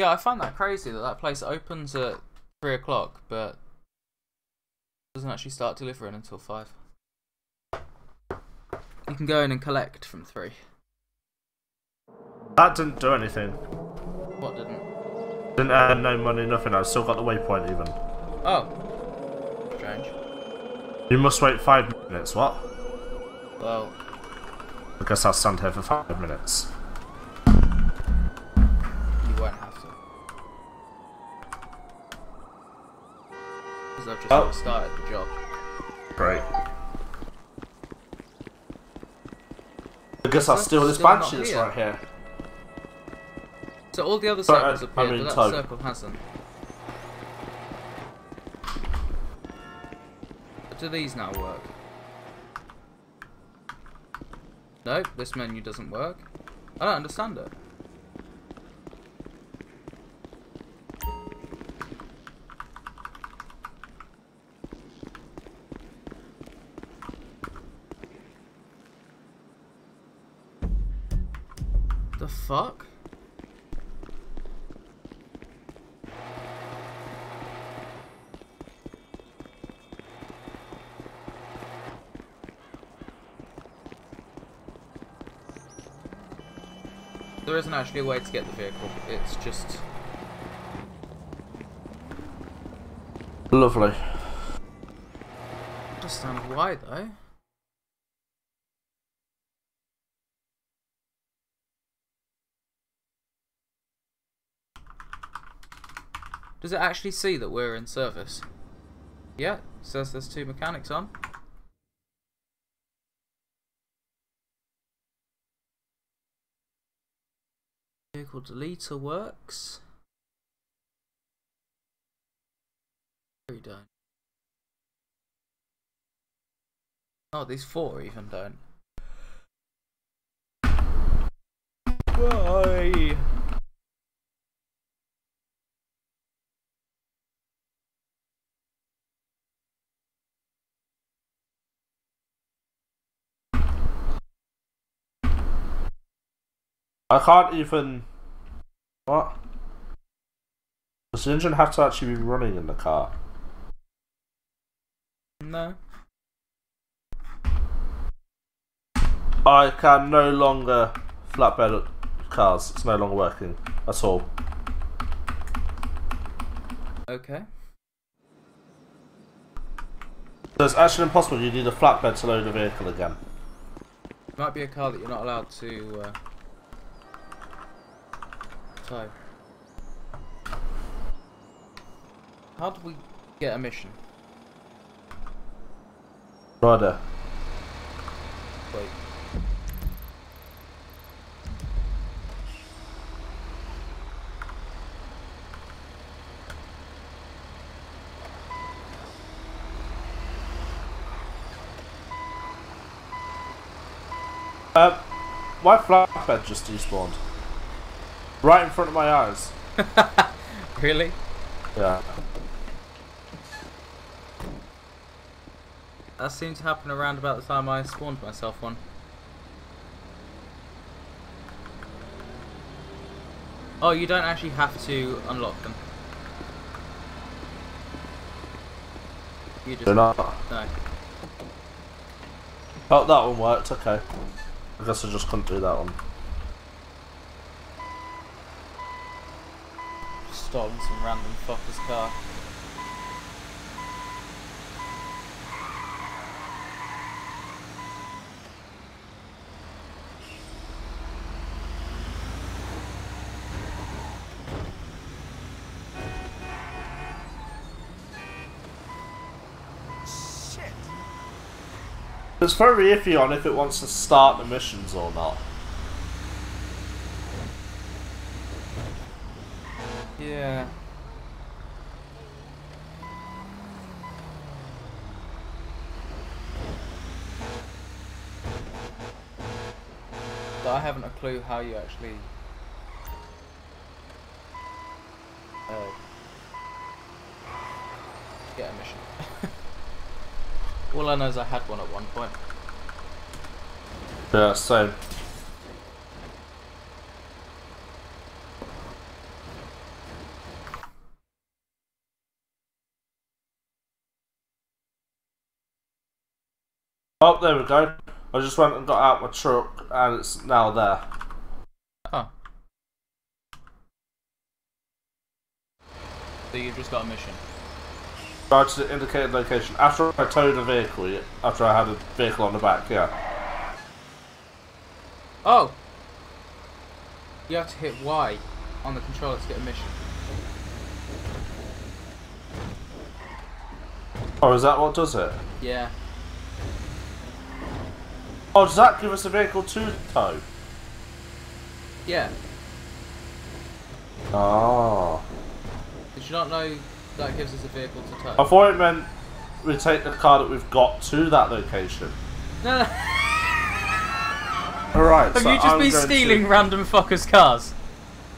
Yeah, I find that crazy that that place opens at three o'clock, but doesn't actually start delivering until five. You can go in and collect from three. That didn't do anything. What didn't? Didn't earn no money, nothing. I've still got the waypoint even. Oh, strange. You must wait five minutes. What? Well, I guess I'll stand here for five minutes. Because I've just Oh. started the job. Great. I guess I'll steal this banshee that's right here. So all the other Sorry, uh, circles I- appeared, I mean but that circle hasn't. Do these now work? Nope, this menu doesn't work. I don't understand it. The fuck? There isn't actually a way to get the vehicle. It's just Lovely. I understand why though. Does it actually see that we're in service? Yeah, says there's two mechanics on. Vehicle deleter works. Three don't. Oh, these four even don't. Why? I can't even. What? Does the engine have to actually be running in the car? No. I can no longer flatbed cars. It's no longer working at all. Okay. So it's actually impossible. You need a flatbed to load a vehicle again. Might be a car that you're not allowed to uh, tow. How do we get a mission? Rider. Wait. Um, my flatbed just despawned. Right in front of my eyes. *laughs* Really? Yeah. That seemed to happen around about the time I spawned myself one. Oh, you don't actually have to unlock them. You just They're not. no. Oh, that one worked. Okay. I guess I just couldn't do that one. Just stolen some random fucker's car. It's very iffy on if it wants to start the missions or not. Yeah. But I haven't a clue how you actually uh, get a mission. *laughs* All I know is I had one at one point. Yeah, same. Oh, there we go. I just went and got out my truck and it's now there. Oh. So you've just got a mission. Right to the indicated location. After I towed a vehicle, after I had a vehicle on the back, yeah. Oh! You have to hit Y on the controller to get a mission. Oh, is that what does it? Yeah. Oh, does that give us a vehicle to tow? Yeah. Oh. Did you not know that gives us a vehicle to I tow? thought it meant we take the car that we've got to that location. No, *laughs* no. Alright, Have you just been stealing random fuckers' cars?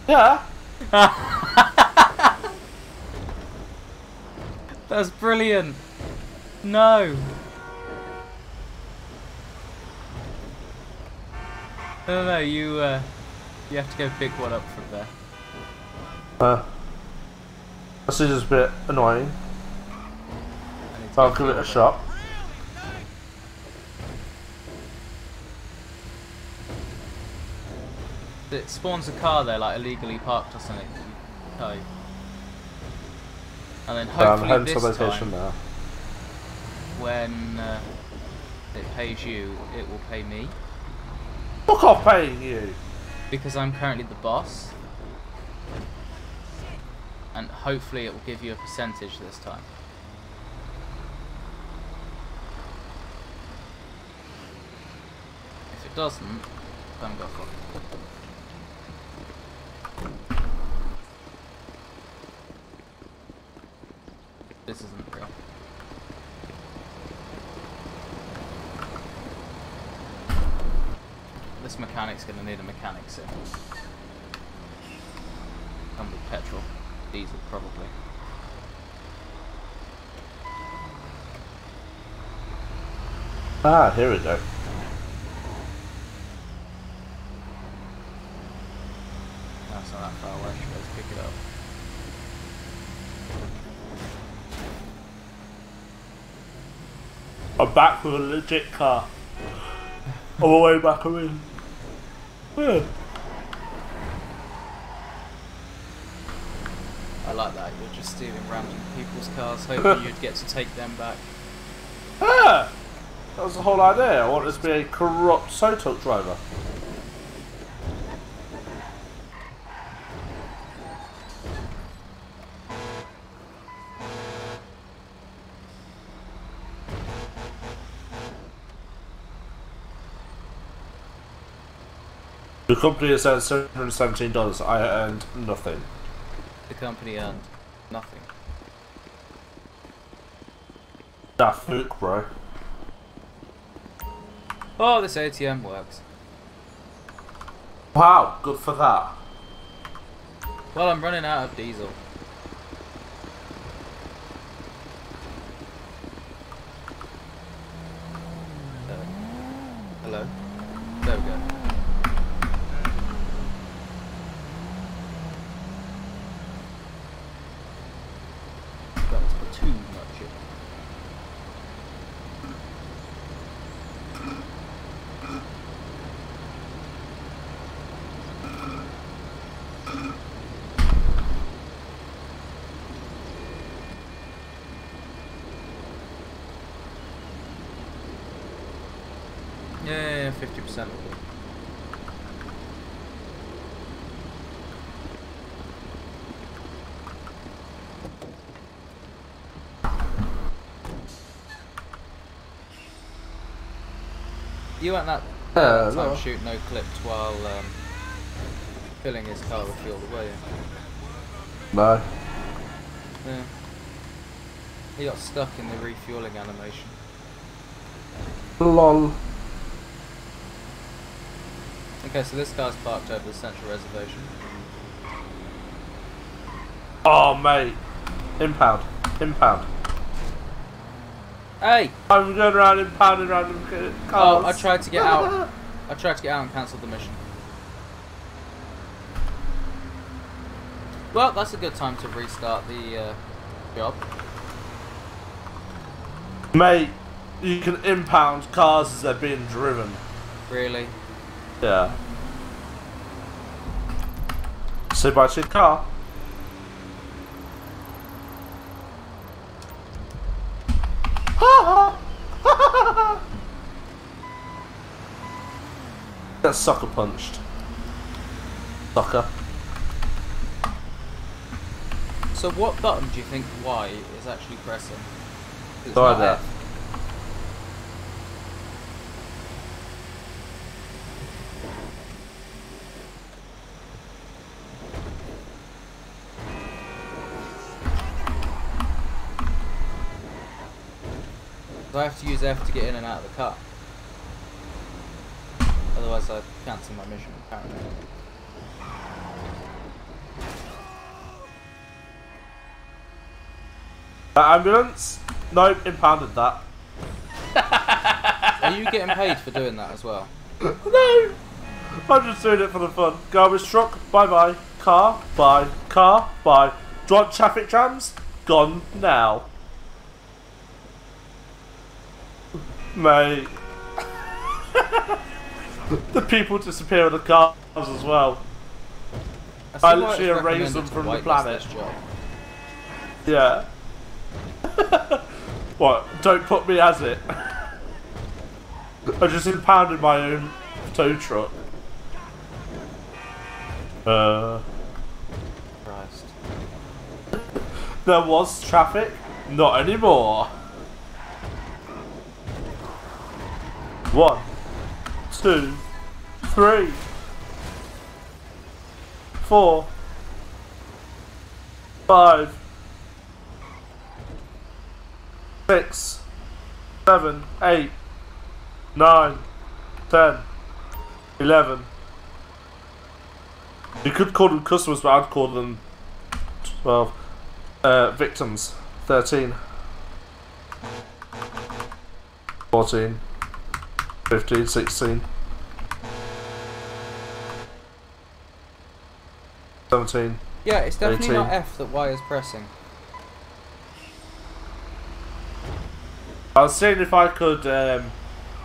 Yeah. *laughs* That's brilliant. No. No, no, no, you, uh, you have to go pick one up from there. Uh, this is a bit annoying. I need to So I'll give it a shot. It spawns a car there, like illegally parked or something. you. And then hopefully to this location time, now. when uh, it pays you, it will pay me. Fuck off paying you! because I'm currently the boss. And hopefully it will give you a percentage this time. If it doesn't, then go fuck it. This isn't real. This mechanic's gonna need a mechanic soon. Come with petrol, diesel probably. Ah, here we go. That's not that far away. Let's pick it up. I'm back with a legit car. On my way back I'm I like that. You're just stealing random people's cars, hoping you'd get to take them back. Ah! That was the whole idea. I wanted to be a corrupt Sotok driver. The company has earned $717. I earned nothing. The company earned nothing. That fuck, bro. Oh, this ATM works. Wow, good for that. Well, I'm running out of diesel. Uh, hello? There we go. That's too much. in. Yeah, yeah, yeah, fifty percent. You weren't that, Uh, that time no. shooting no clipped while um, filling his car with fuel, were you? No. Yeah. He got stuck in the refueling animation. Lol. Okay, so this car's parked over the central reservation. Oh, mate. Impound. Impound. Hey! I'm going around impounding random ca- cars. Oh, I tried to get out. *laughs* I tried to get out and cancelled the mission. Well, that's a good time to restart the uh, job. Mate, you can impound cars as they're being driven. Really? Yeah. So buy your car. Get sucker punched. Sucker. So what button do you think Y is actually pressing? It's No not. F. So I have to use F to get in and out of the car. Otherwise I cancel my mission apparently. That ambulance? Nope, impounded that. Are you getting paid for doing that as well? *coughs* No! I'm just doing it for the fun. Garbage truck, bye bye. Car, bye. Car, bye. Do you want traffic jams? Gone now. *laughs* Mate. *laughs* the people disappear in the cars as well. see I literally it's erased them from the planet. Yeah. *laughs* what? Don't put me as it. *laughs* I just impounded my own tow truck. Uh, Christ. there was traffic, not anymore. One, two, three, four, five, six, seven, eight, nine, ten, eleven. You could call them customers, but I'd call them twelve. Uh, victims, thirteen. 14, 15, 16, 17. Yeah, it's definitely 18. not F that Y is pressing. I was seeing if I could um,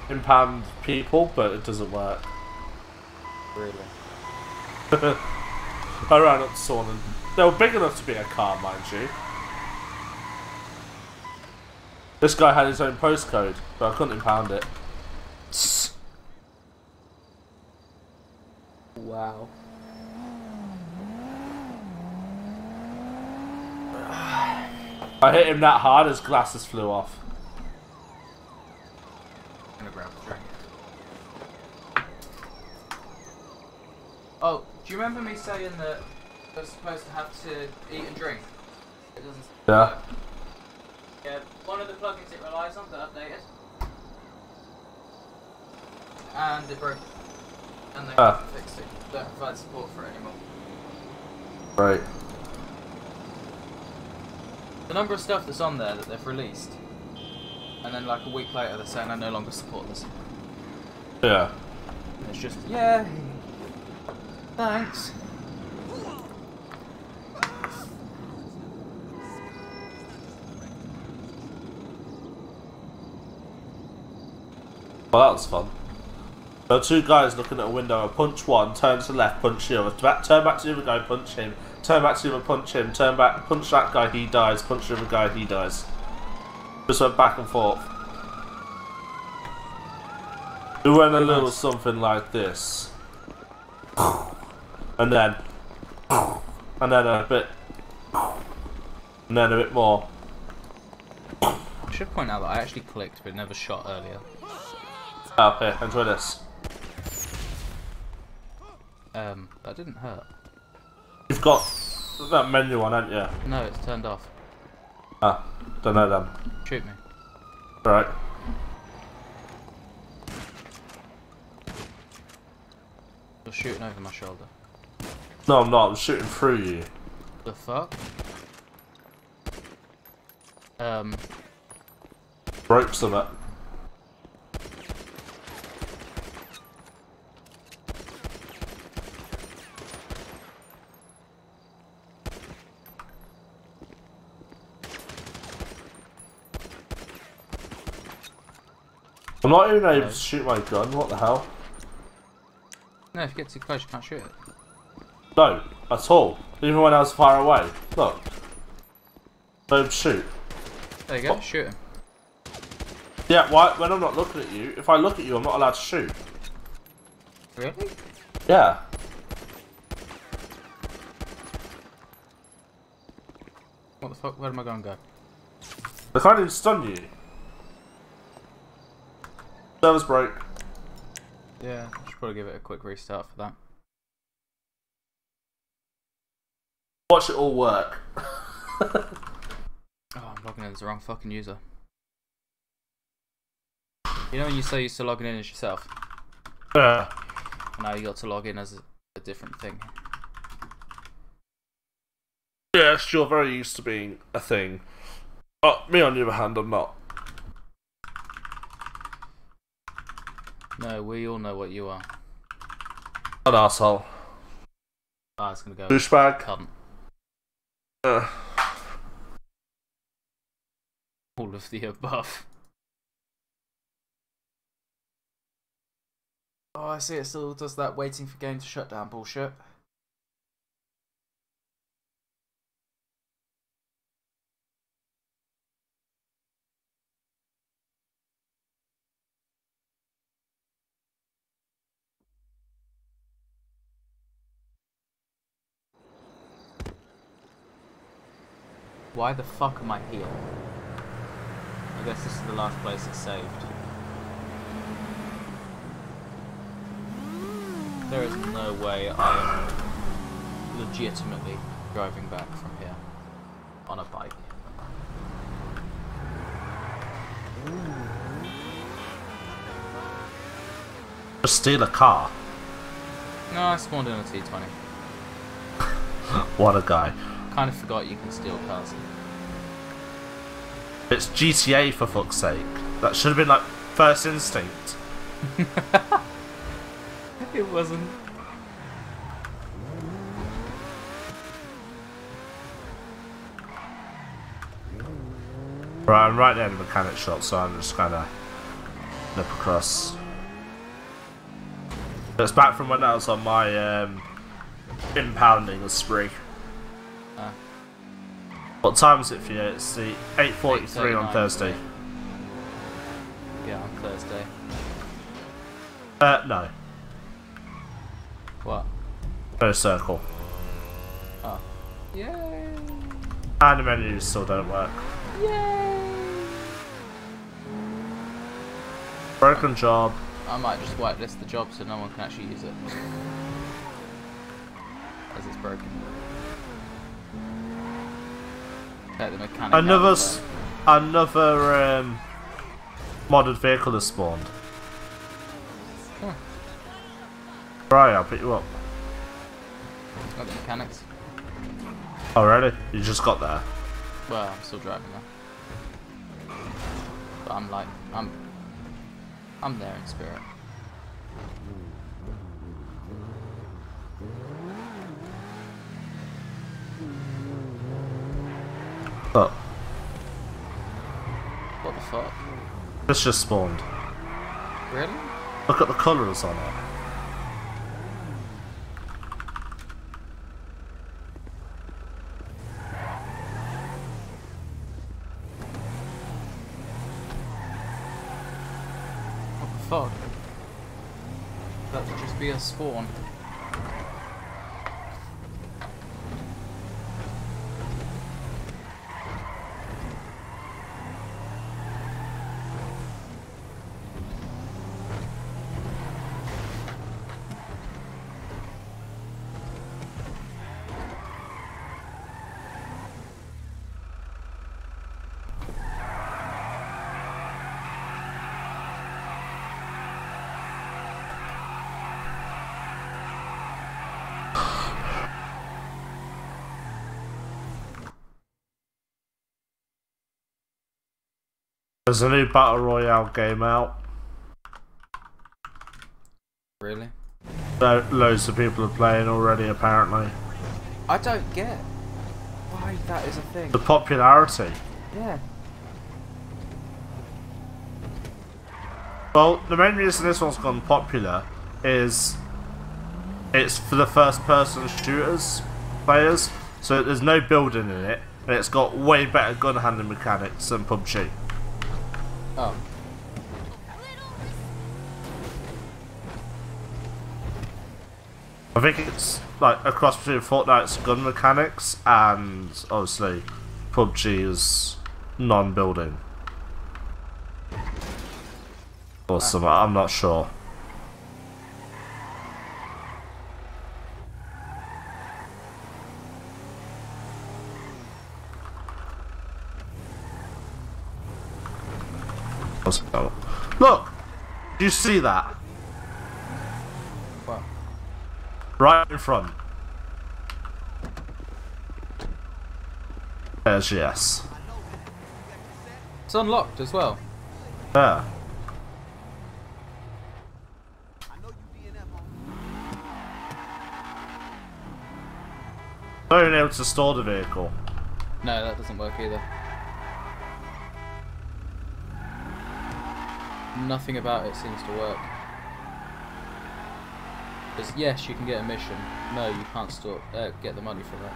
impound people, but it doesn't work. Really. *laughs* I ran up to someone and they were big enough to be a car, mind you. This guy had his own postcode, but I couldn't impound it. Wow. I hit him that hard, his glasses flew off. I'm gonna grab a. Oh, do you remember me saying that we're supposed to have to eat and drink? It doesn't. Yeah. Yeah, one of the plugins it relies on got updated. And it broke. And they Ah. fixed it. Don't provide support for it anymore. Right. The number of stuff that's on there that they've released. And then like a week later they're saying I no longer support this. Yeah. And it's just, yeah. Thanks. Well, that was fun. There were two guys looking at a window. I punch one, turn to the left, punch the other. Turn back to the other guy, punch him. Turn back to him and punch him. Turn back, punch that guy, he dies. Punch the other guy, he dies. Just went back and forth. We went a little something like this. And then. And then a bit. And then a bit more. I should point out that I actually clicked but never shot earlier. Oh, here, enjoy this. Um, that didn't hurt. You've got that menu on, haven't you? No, it's turned off. Ah, don't know then. Shoot me. Right. You're shooting over my shoulder. No, I'm not. I'm shooting through you. The fuck? Um, Broke something. I'm not even able to shoot my gun. What the hell? no, if you get too close, you can't shoot it. No, at all. Even when I was far away. Look. Don't shoot. There you go, What? shoot him. Yeah, why, when I'm not looking at you, if I look at you, I'm not allowed to shoot. Really? Yeah. What the fuck? Where am I going to go? They can't even stun you. Server's broke. Yeah, I should probably give it a quick restart for that. Watch it all work. *laughs* Oh, I'm logging in as the wrong fucking user. You know when you say you used to logging in as yourself, Yeah. and now you got to log in as a, a different thing. Yes, you're very used to being a thing. Oh, me on the other hand, I'm not. No, we all know what you are. An asshole. Ah, it's gonna go. Douchebag. Cunt. Uh, All of the above. Oh, I see. It still does that waiting for game to shut down bullshit. Why the fuck am I here? I guess this is the last place it's saved. There is no way I am legitimately driving back from here on a bike. just steal a car. No, I spawned in a T20. *laughs* What a guy. Kind of forgot you can steal cars. It's GTA for fuck's sake. That should have been like first instinct. *laughs* It wasn't. Right, I'm right near the mechanic shop, so I'm just gonna nip across. It's back from when I was on my um, impounding spree. What time is it for you? It's the 8.43 on Thursday. Yeah, on Thursday. Uh, no. What? No circle. Oh. Yay! And the menus still don't work. Yay! Broken job. I might just whitelist the job so no one can actually use it. As it's broken. The mechanic Another, s- another um, modded vehicle has spawned. Huh. Right, I'll pick you up. Got the mechanics. Oh, really? You just got there. Well, I'm still driving. But I'm like, I'm, I'm there in spirit. What the fuck? this just spawned. Really? Look at the colours on it. What the fuck? That would just be a spawn. There's a new battle royale game out. Really? Lo- loads of people are playing already, apparently. I don't get why that is a thing. The popularity. Yeah. Well, the main reason this one's gone popular is it's for the first person shooters players, so there's no building in it, and it's got way better gun handling mechanics than PUBG. Oh. I think it's like a cross between Fortnite's gun mechanics and obviously PUBG's non-building. Or something, I'm not sure. Let's go. Look! Do you see that? Well. Right in front. There's yes. It's unlocked as well. There. Not even able to store the vehicle. No, that doesn't work either. Nothing about it seems to work. Because yes, you can get a mission. No, you can't store uh, get the money for that.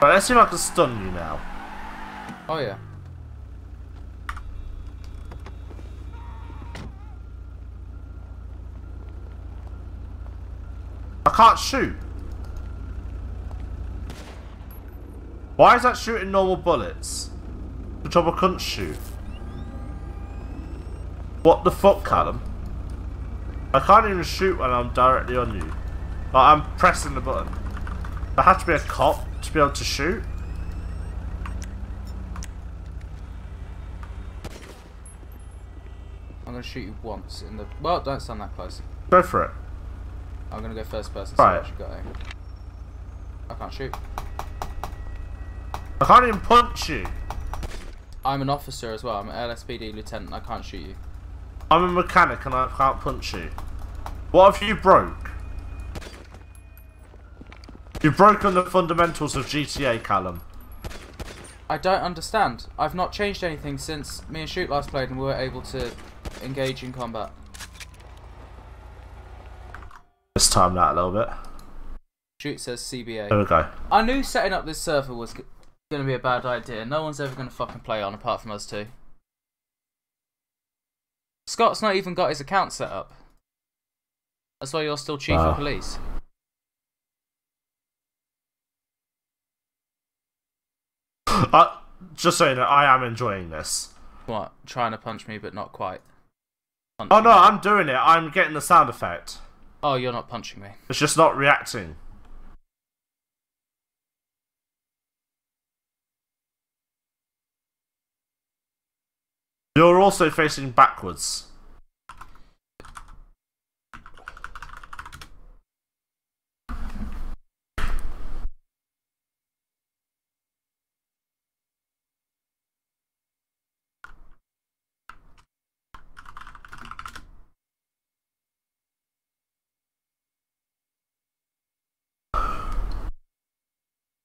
Right, let's see if I can stun you now. Oh yeah. I can't shoot. Why is that shooting normal bullets? Job I couldn't shoot. What the fuck, Callum? I can't even shoot when I'm directly on you. Like, I'm pressing the button. I have to be a cop to be able to shoot. I'm gonna shoot you once in the. Well, don't stand that close. Go for it. I'm gonna go first person. Right. So I. I can't shoot. I can't even punch you. I'm an officer as well. I'm an LSPD lieutenant. I can't shoot you. I'm a mechanic and I can't punch you. What have you broke? You've broken the fundamentals of GTA, Callum. I don't understand. I've not changed anything since me and Shoot last played and we were able to engage in combat. Let's time that a little bit. Shoot says CBA. There we go. I knew setting up this server was g- going to be a bad idea. No one's ever going to fucking play on apart from us two. Scott's not even got his account set up. That's why you're still chief Ah. of police. *gasps* Uh, just so you know, I am enjoying this. What? Trying to punch me, but not quite. Oh no, me. I'm doing it. I'm getting the sound effect. Oh, you're not punching me. It's just not reacting. You're also facing backwards.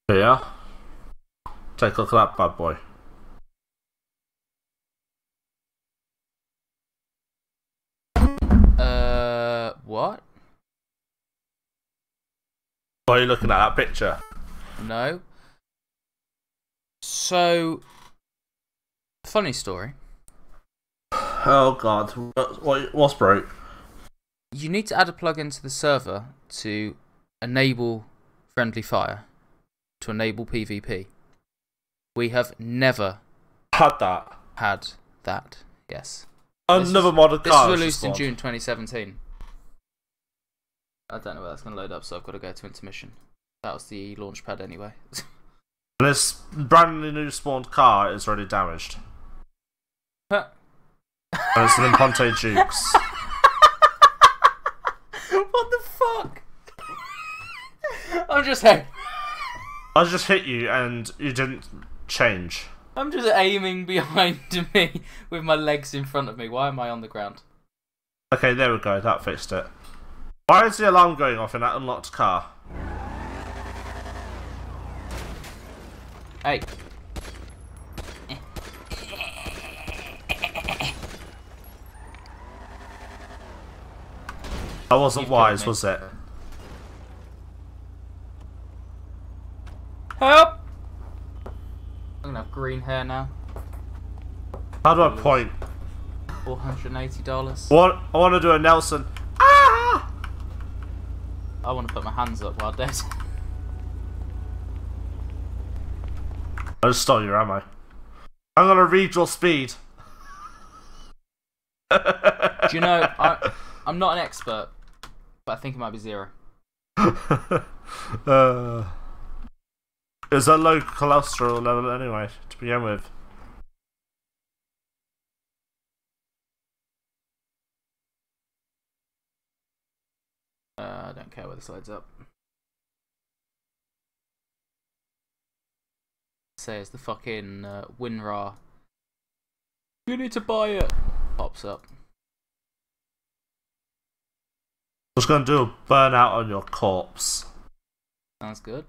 Here. Take a look at that bad boy. Are you looking at that picture? No. So, funny story. Oh god, what, what, what's broke? You need to add a plugin to the server to enable friendly fire, to enable PvP. We have never Had that. had that. Yes. Another modded This was released in. June 2017. I don't know where that's going to load up, so I've got to go to intermission. That was the launch pad anyway. *laughs* This brand new spawned car is already damaged. Huh. And it's an Imponte Dukes. *laughs* what the fuck? I'm just saying. I just hit you and you didn't change. I'm just aiming behind *laughs* me with my legs in front of me. Why am I on the ground? Okay, there we go. That fixed it. Why is the alarm going off in that unlocked car? Hey, That wasn't wise, was it? help! I'm gonna have green hair now. How do I point? Four hundred and eighty dollars. What? I want to do a Nelson. I want to put my hands up while dead. *laughs* I just stole your ammo. I'm gonna read your speed. Do you know? I, I'm not an expert, but I think it might be zero. *laughs* uh, it's a low cholesterol level anyway, to begin with. Uh, I don't care where this loads up. Says the fucking uh, WinRAR. You need to buy it. Pops up. I was gonna do a burnout on your corpse. Sounds good.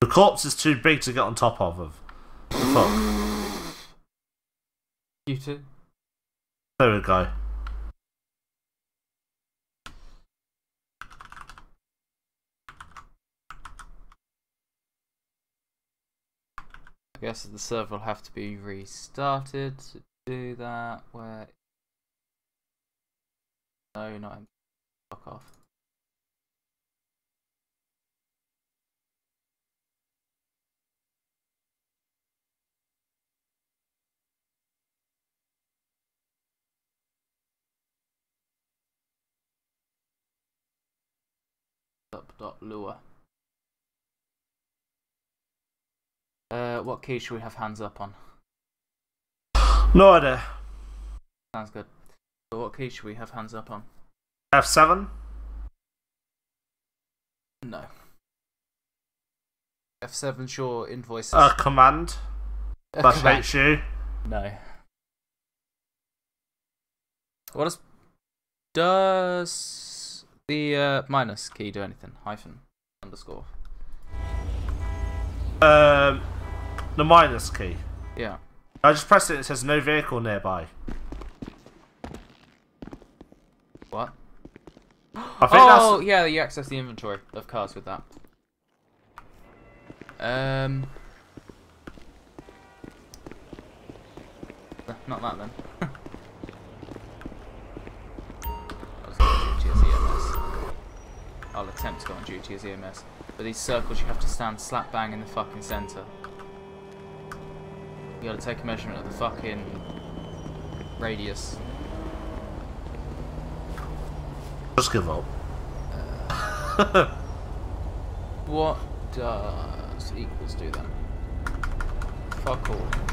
The corpse is too big to get on top of. of. Fuck. You too. There we go. I guess the server will have to be restarted to do that. Where? No, not. Fuck off. Up dot. Uh, what key should we have hands up on? No idea. Sounds good. But what key should we have hands up on? F7? No. F7 sure invoices. Uh, command. Uh, Slash command. HU. No. What does does the uh, minus key do anything? Hyphen underscore. Um, the minus key. Yeah. I just pressed it and it says no vehicle nearby. What? Oh yeah, you access the inventory of cars with that. Um. *laughs* Not that then. *laughs* I'll attempt to go on duty as EMS. But these circles, you have to stand slap bang in the fucking centre. You gotta take a measurement of the fucking radius. Just give up. Uh, *laughs* what does equals do then? Fuck all.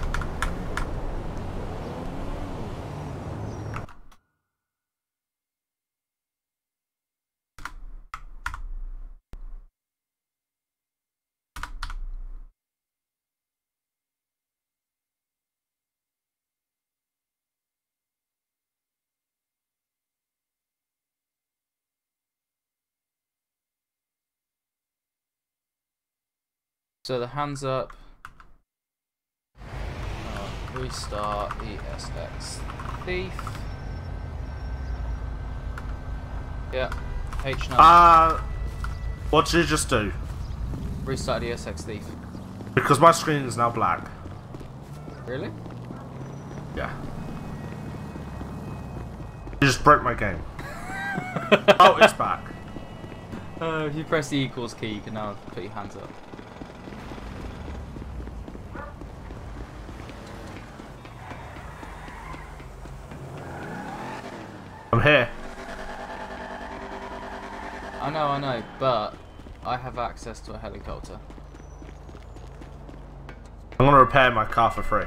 So the hands up. Uh, restart ESX thief. Yeah. H9. Uh, what did you just do? restart ESX thief. Because my screen is now black. Really? Yeah. You just broke my game. *laughs* oh, it's back. *laughs* Uh, if you press the equals key, you can now put your hands up. I'm here. I know, I know, but I have access to a helicopter. I'm gonna repair my car for free.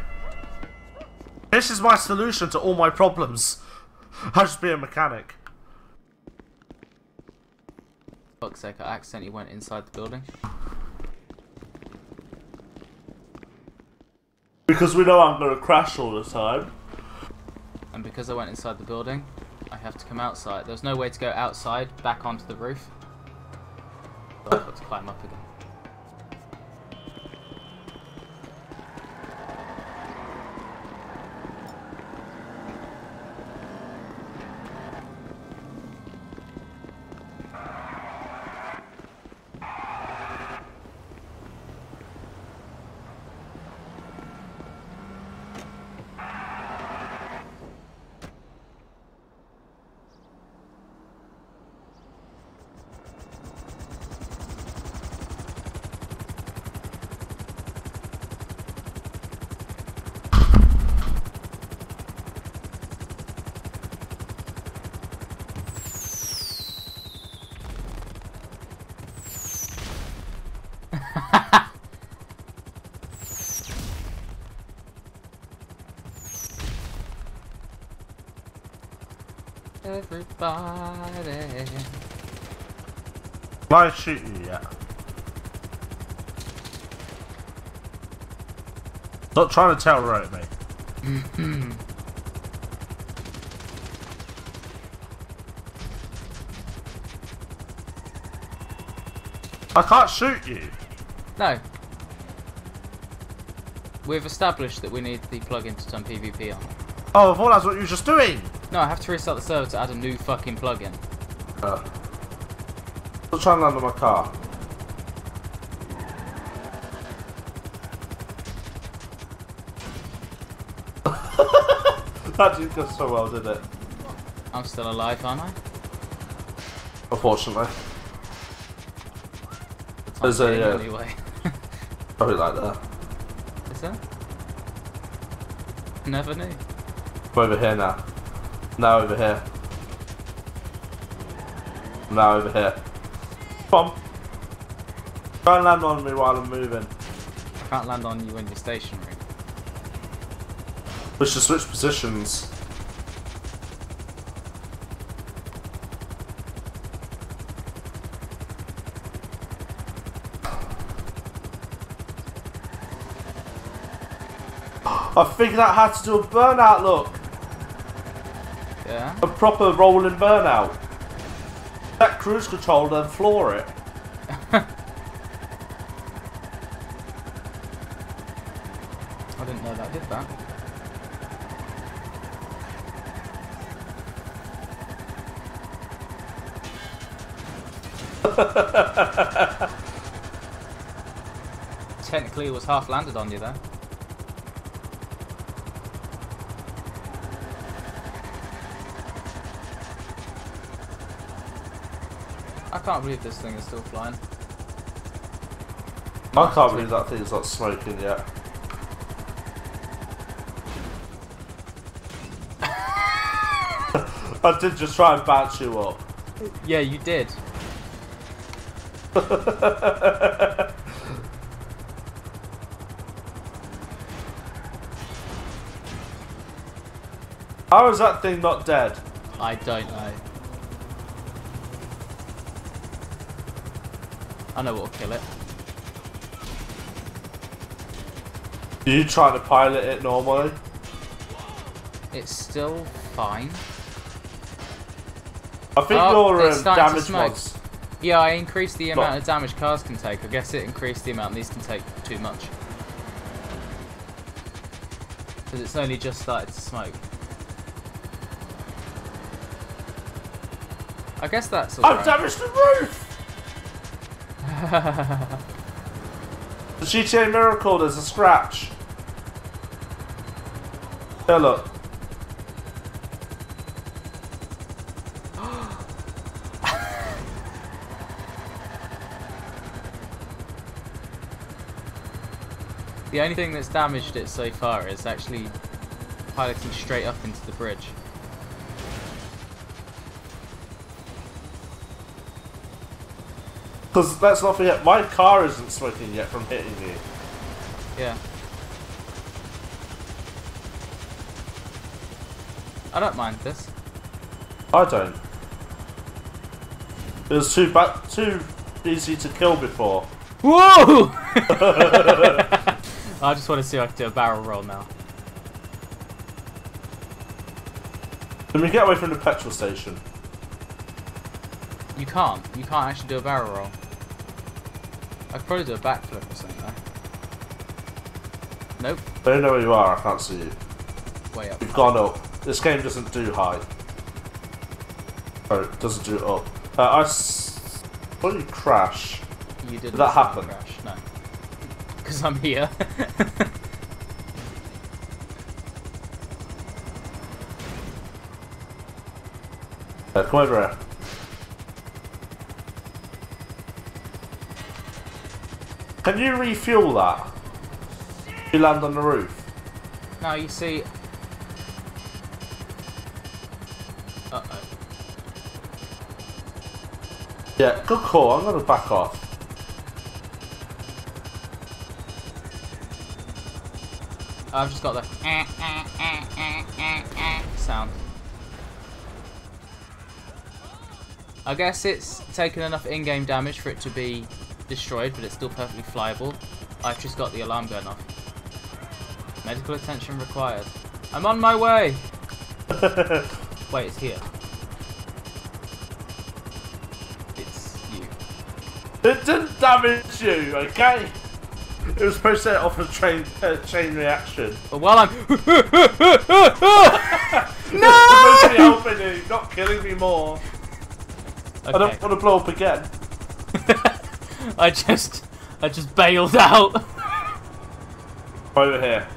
This is my solution to all my problems. *laughs* I'll just be a mechanic. fuck's sake, I accidentally went inside the building. Because we know I'm going to crash all the time. And because I went inside the building, I have to come outside. There's no way to go outside, back onto the roof. I've got to climb up again. Can I shoot you yet? Stop trying to tell right me. I can't shoot you. No. We've established that we need the plugin to turn PvP on. Oh, I thought that's what you were just doing. No, I have to restart the server to add a new fucking plugin. Uh, stop trying to land on my car. *laughs* that didn't go so well, did it? I'm still alive, aren't I? Unfortunately. There's a, being, uh, anyway. *laughs* Probably like that. Is there? Never knew. I'm over here now. Now over here. Now over here. Come on. Try and land on me while I'm moving. I can't land on you when you're stationary. We should switch positions. I figured out how to do a burnout look. Yeah? A proper rolling burnout. That cruise control then floor it. *laughs* I didn't know that did that. *laughs* Technically, it was half landed on you there. Can't believe this thing is still flying. I can't believe that thing's not smoking yet. *laughs* I did just try and bounce you up. Yeah, you did. How is that thing not dead? I don't know. I know what'll kill it. Are you trying to pilot it normally? It's still fine. I think Oh, your it's um, starting to damage smoke. mods. Yeah, I increased the amount of damage cars can take. I guess it increased the amount these can take too much. Because it's only just started to smoke. I guess that's I've alright. damaged the roof! The GTA Miracle, there's a scratch. Look. *gasps* the only thing that's damaged it so far is actually piloting straight up into the bridge. Because let's not forget, my car isn't smoking yet from hitting you. Yeah. I don't mind this. I don't. It was too ba- too easy to kill before. Whoa! *laughs* I just want to see if I can do a barrel roll now. Can we get away from the petrol station? You can't. You can't actually do a barrel roll. I could probably do a backflip or something though. Nope. I don't know where you are. I can't see you. Way up. You've gone up. This game doesn't do high. Oh, it doesn't do up. Uh, I s- what did you crash? You did that happen? Crash. No. *laughs* Because I'm here. *laughs* Uh, come over here. Can you refuel that? You land on the roof. now you see. Uh oh. Yeah, good call. I'm gonna back off. I've just got the eh, eh, eh, sound. I guess it's taken enough in-game damage for it to be destroyed, but it's still perfectly flyable. I've just got the alarm going off. Medical attention required. I'm on my way! *laughs* Wait, it's here. It's you. It didn't damage you, okay? It was supposed to set off a train, uh, chain reaction. But while I'm... *laughs* No! It's supposed to be helping you, not killing me more. I Okay. don't want to blow up again. *laughs* I just... I just bailed out. Over here.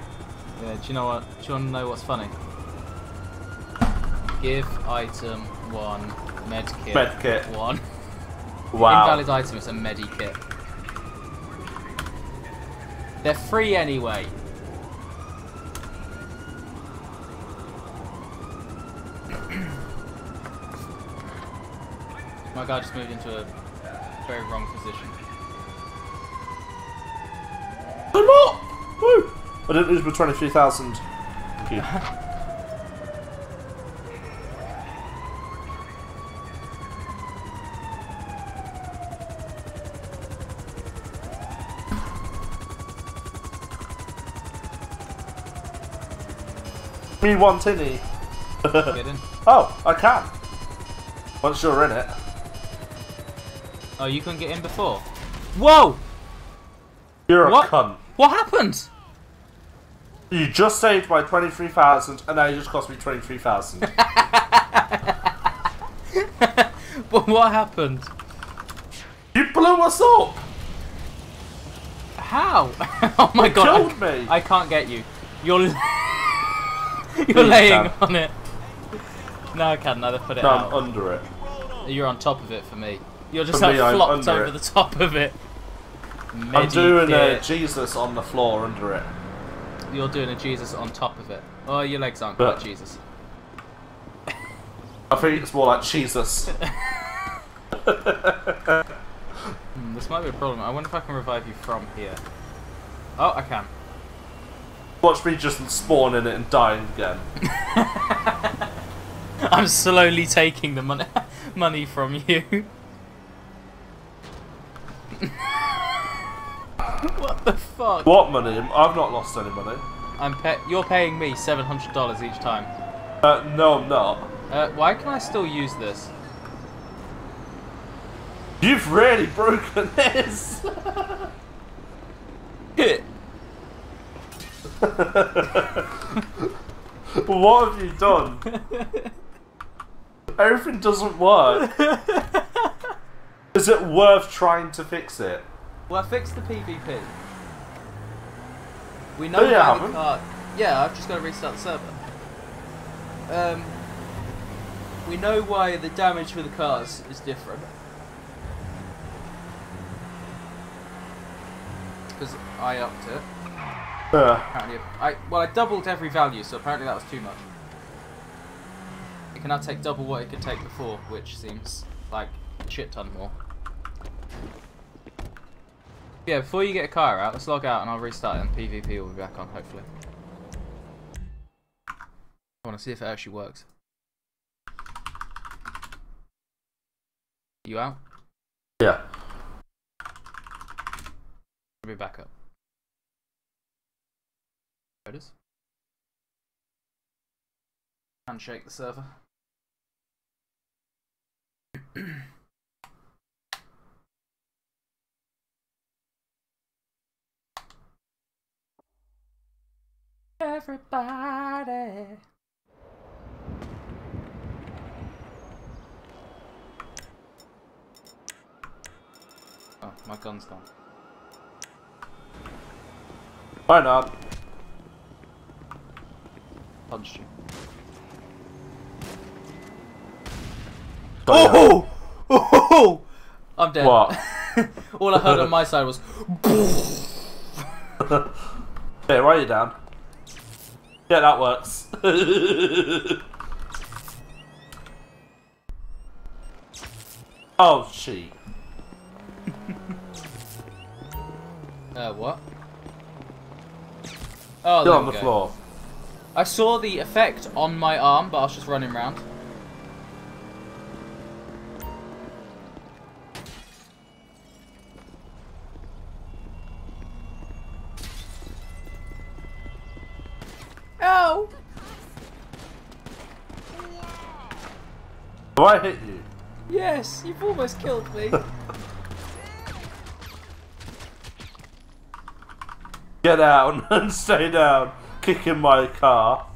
Yeah, do you know what? Do you want to know what's funny? Give item one, med kit. Med kit. one. Wow. Invalid item is a medikit. They're free anyway. *coughs* My guy just moved into a very wrong position. I'm up! Woo! I didn't lose my 23,000. Thank you. Me one tinny. Get in. *laughs* Oh, I can. Once you're in it. Oh, you couldn't get in before. Whoa! You're a cunt. What happened? You just saved my 23,000 and now you just cost me 23,000. *laughs* But what happened? you blew us up! How? *laughs* oh my You god! killed I, me. I can't get you. You're *laughs* you're you laying can. on it. No, I can't. Neither put it No, out. I'm under it. You're on top of it for me. You're just For like me, flopped over it. the top of it. I'm doing uh, a Medikit. Jesus on the floor under it. You're doing a Jesus on top of it. Oh, your legs aren't But- quite Jesus. I think it's more like Jesus. *laughs* Hmm, this might be a problem. I wonder if I can revive you from here. Oh, I can. Watch me just spawn in it and dying again. *laughs* I'm slowly taking the money *laughs* money from you. What *laughs* the fuck? What money? I've not lost any money. I'm pa you're paying me seven hundred dollars each time. Uh, no, I'm not. Uh, why can I still use this? You've really broken *laughs* this! *laughs* what have you done? Everything doesn't work. Is it worth trying to fix it? well, I fixed the PvP. We Oh, know you why the haven't? car. Yeah, I've just got to restart the server. Um, we know why the damage for the cars is different. Because I upped it. Uh, Apparently, I well, I doubled every value, so apparently that was too much. It can now take double what it could take before, which seems like a shit ton more. Yeah, before you get a car out, let's log out and I'll restart it and PvP will be back on, hopefully. I want to see if it actually works. You out? Yeah. Let me back up. There it is. Handshake the server. *clears throat* Everybody. Oh, my gun's gone. Why not? Punched you. Oh! Oh! I'm dead. What? *laughs* All I heard on my side was. *laughs* Okay, write it down. Yeah, that works. *laughs* oh, shit. *laughs* Uh, what? Oh, Still on the go. floor. I saw the effect on my arm, but I was just running around. Oh. Ow! Do I hit you? Yes, you've almost killed me. *laughs* Get down *laughs* and stay down. Kicking my car.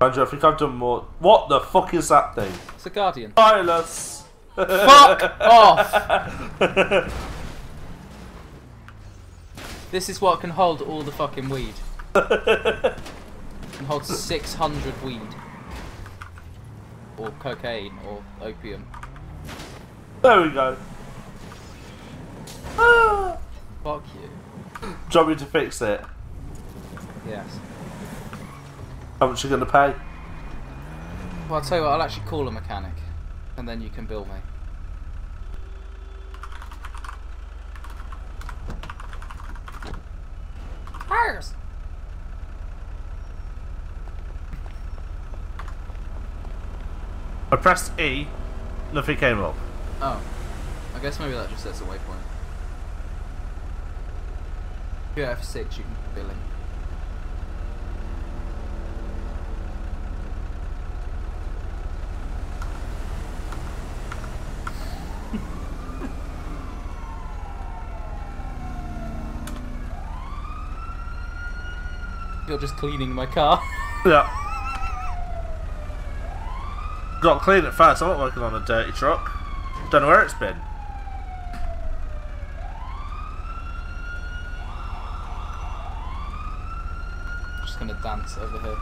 Andrew, I think I've done more. What the fuck is that thing? it's a guardian. Silas! Fuck *laughs* off! This is what can hold all the fucking weed. can hold 600 weed. Or cocaine, or opium. There we go. Ah. Fuck you. Do you want me to fix it? Yes. How much are you gonna pay? Well, I'll tell you what, I'll actually call a mechanic. And then you can bill me. Hires! I pressed E, nothing came up. Oh. I guess maybe that just sets a waypoint. If you F6, you can billing. You're just cleaning my car. *laughs* Yeah. Got to clean it first. I'm not working on a dirty truck. Don't know where it's been. just gonna dance over here.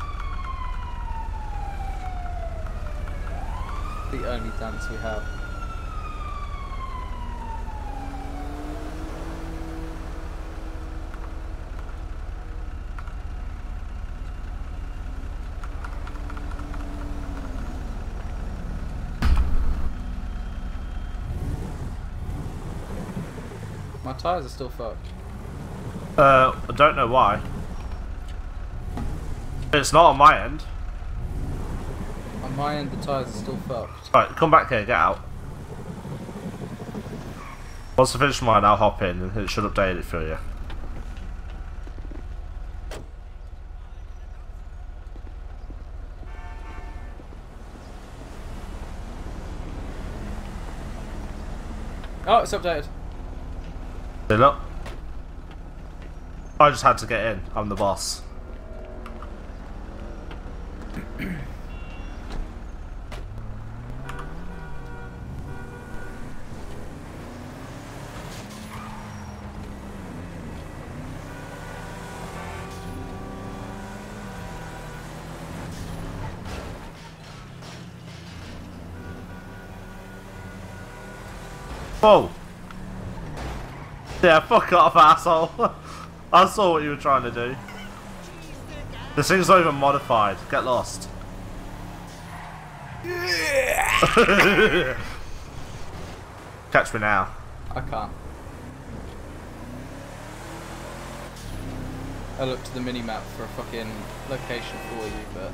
The only dance we have. Tyres are still fucked. Uh, I don't know why. It's not on my end. On my end, the tyres are still fucked. Right, come back here, get out. Once I finish mine, I'll hop in and it should update it for you. Oh, it's updated. Look. I just had to get in. I'm the boss. Whoa! Yeah, fuck off, asshole. *laughs* I saw what you were trying to do. This thing's not even modified. Get lost. *laughs* Catch me now. I can't. I looked to the mini-map for a fucking location for you, but...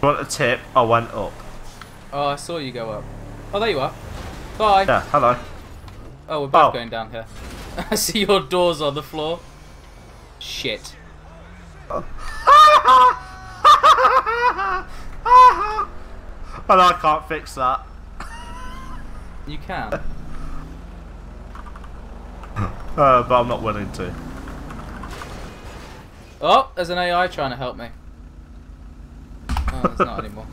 You want a tip? I went up. Oh, I saw you go up. Oh, there you are. Bye. Yeah, hello. Oh, we're both Oh. going down here. *laughs* I see your doors on the floor. Shit. *laughs* Oh. And I can't fix that. You can. *laughs* Uh, but I'm not willing to. Oh, there's an AI trying to help me. Oh, there's not anymore.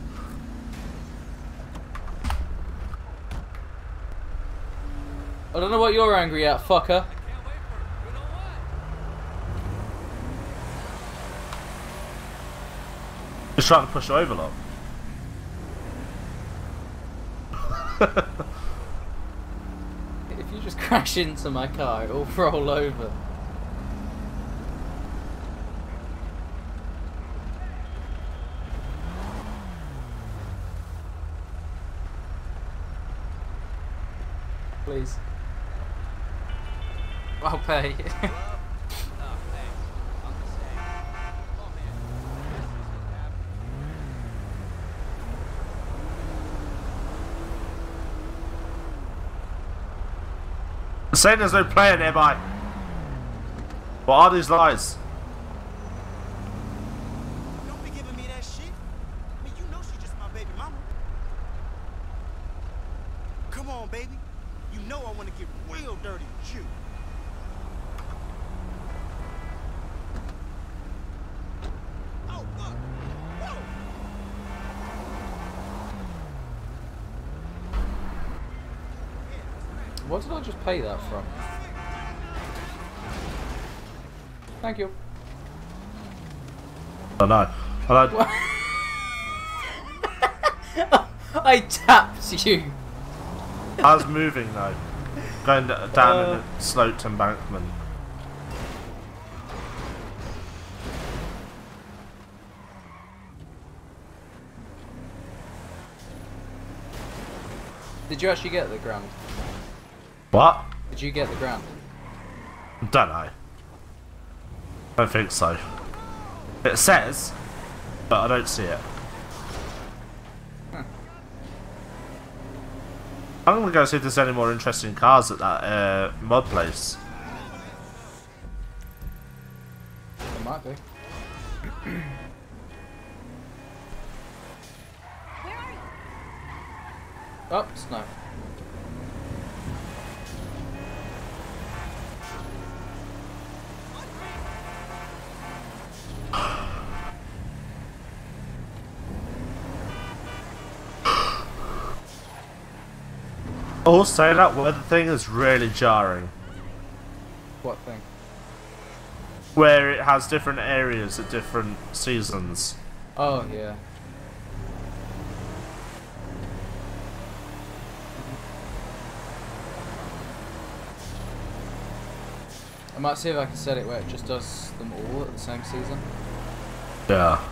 I don't know what you're angry at, fucker. Just trying to push over, lot. *laughs* If you just crash into my car, it'll roll over. Please. I'll pay. Saying there's no player nearby. What are these lies? Don't be giving me that shit. I mean, you know she just my baby mama. Come on, baby. You know I want to get real dirty with you. Oh, fuck. Whoa. what did I just pay that from? Thank you. I know. I. *laughs* I tapped you. I was moving though. Going down Uh. in the sloped embankment. Did you actually get the ground? What? Did you get the ground? Don't know. Don't think so. It says, but I don't see it. I'm gonna go see if there's any more interesting cars at that uh, mod place. Also, that weather thing is really jarring. What thing? Where it has different areas at different seasons. Oh, yeah. I might see if I can set it where it just does them all at the same season. Yeah.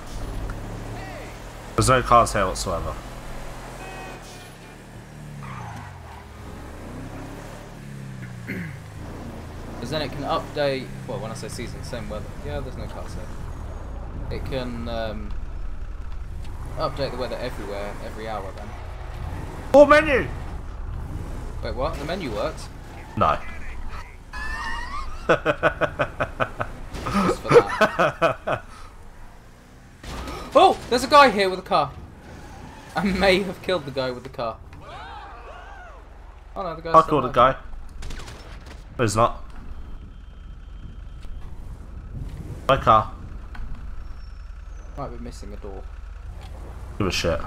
There's no cars here whatsoever. Then it can update. Well, when I say season, same weather. Yeah, there's no cars here. It can um, update the weather everywhere, every hour. Then. Full menu! Wait, what? The menu works. No. Just for that. oh, there's a guy here with a car. I may have killed the guy with the car. Oh no, the guy's I called a guy. He's not. My car. Might be missing a door. Give a shit.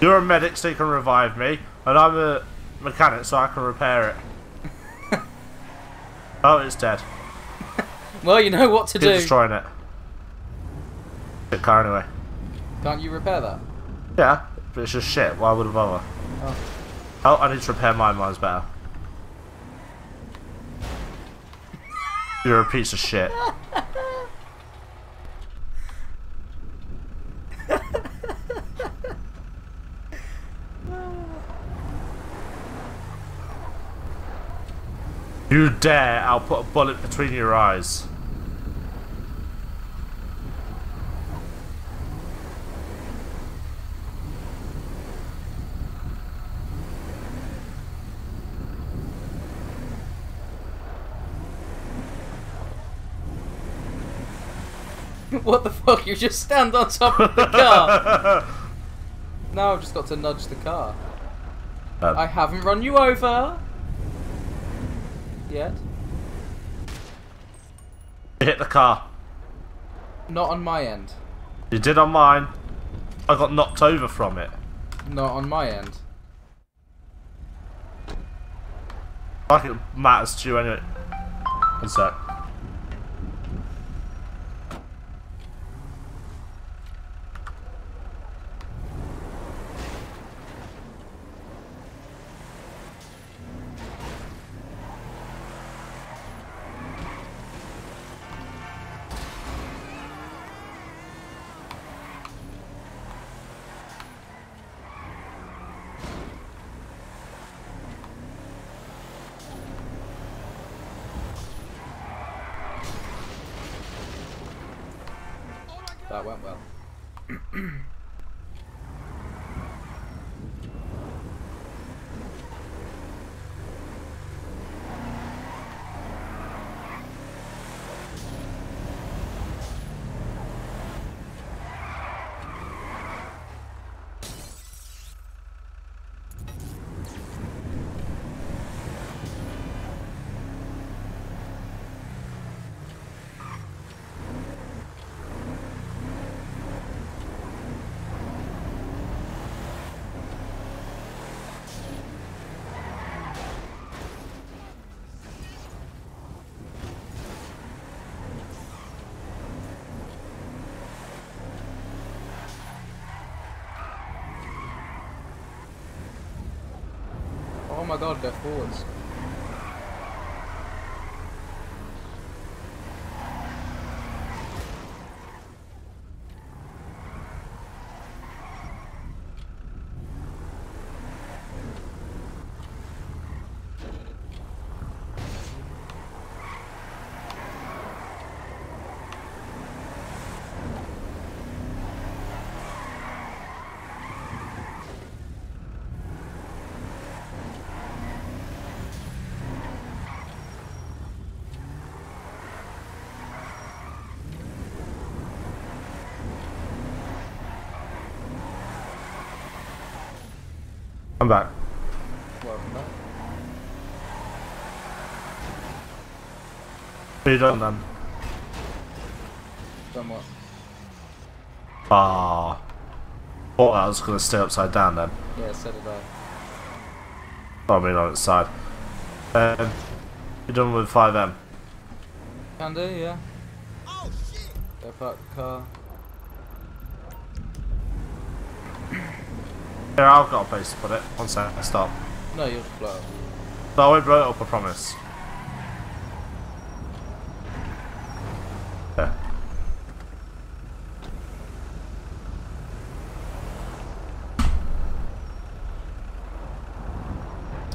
You're a medic, so you can revive me, and I'm a mechanic, so I can repair it. *laughs* oh, it's dead. Well, you know what to Keep do. destroying it. Shit car anyway. Can't you repair that? Yeah, but it's just shit. Why would I bother? Oh. Oh, I need to repair mine. Mine's better. You're a piece of shit. You dare, I'll put a bullet between your eyes. *laughs* what the fuck? You just stand on top of the car. *laughs* now I've just got to nudge the car. Um, I haven't run you over. Yet. you hit the car. Not on my end. You did on mine. I got knocked over from it. Not on my end. Like it matters to you anyway. One sec. That went well. Oh my god, go forwards. I'm back. Welcome back. You done then? Done what? Ah. Thought I was going to stay upside down then. Yeah, so did I. I mean on its side. Um, you're done with FiveM. Can do, yeah. Oh shit! Go park the car. Here, I've got a place to put it. One sec, stop. No, you'll just blow up. No, I won't blow it up, I promise.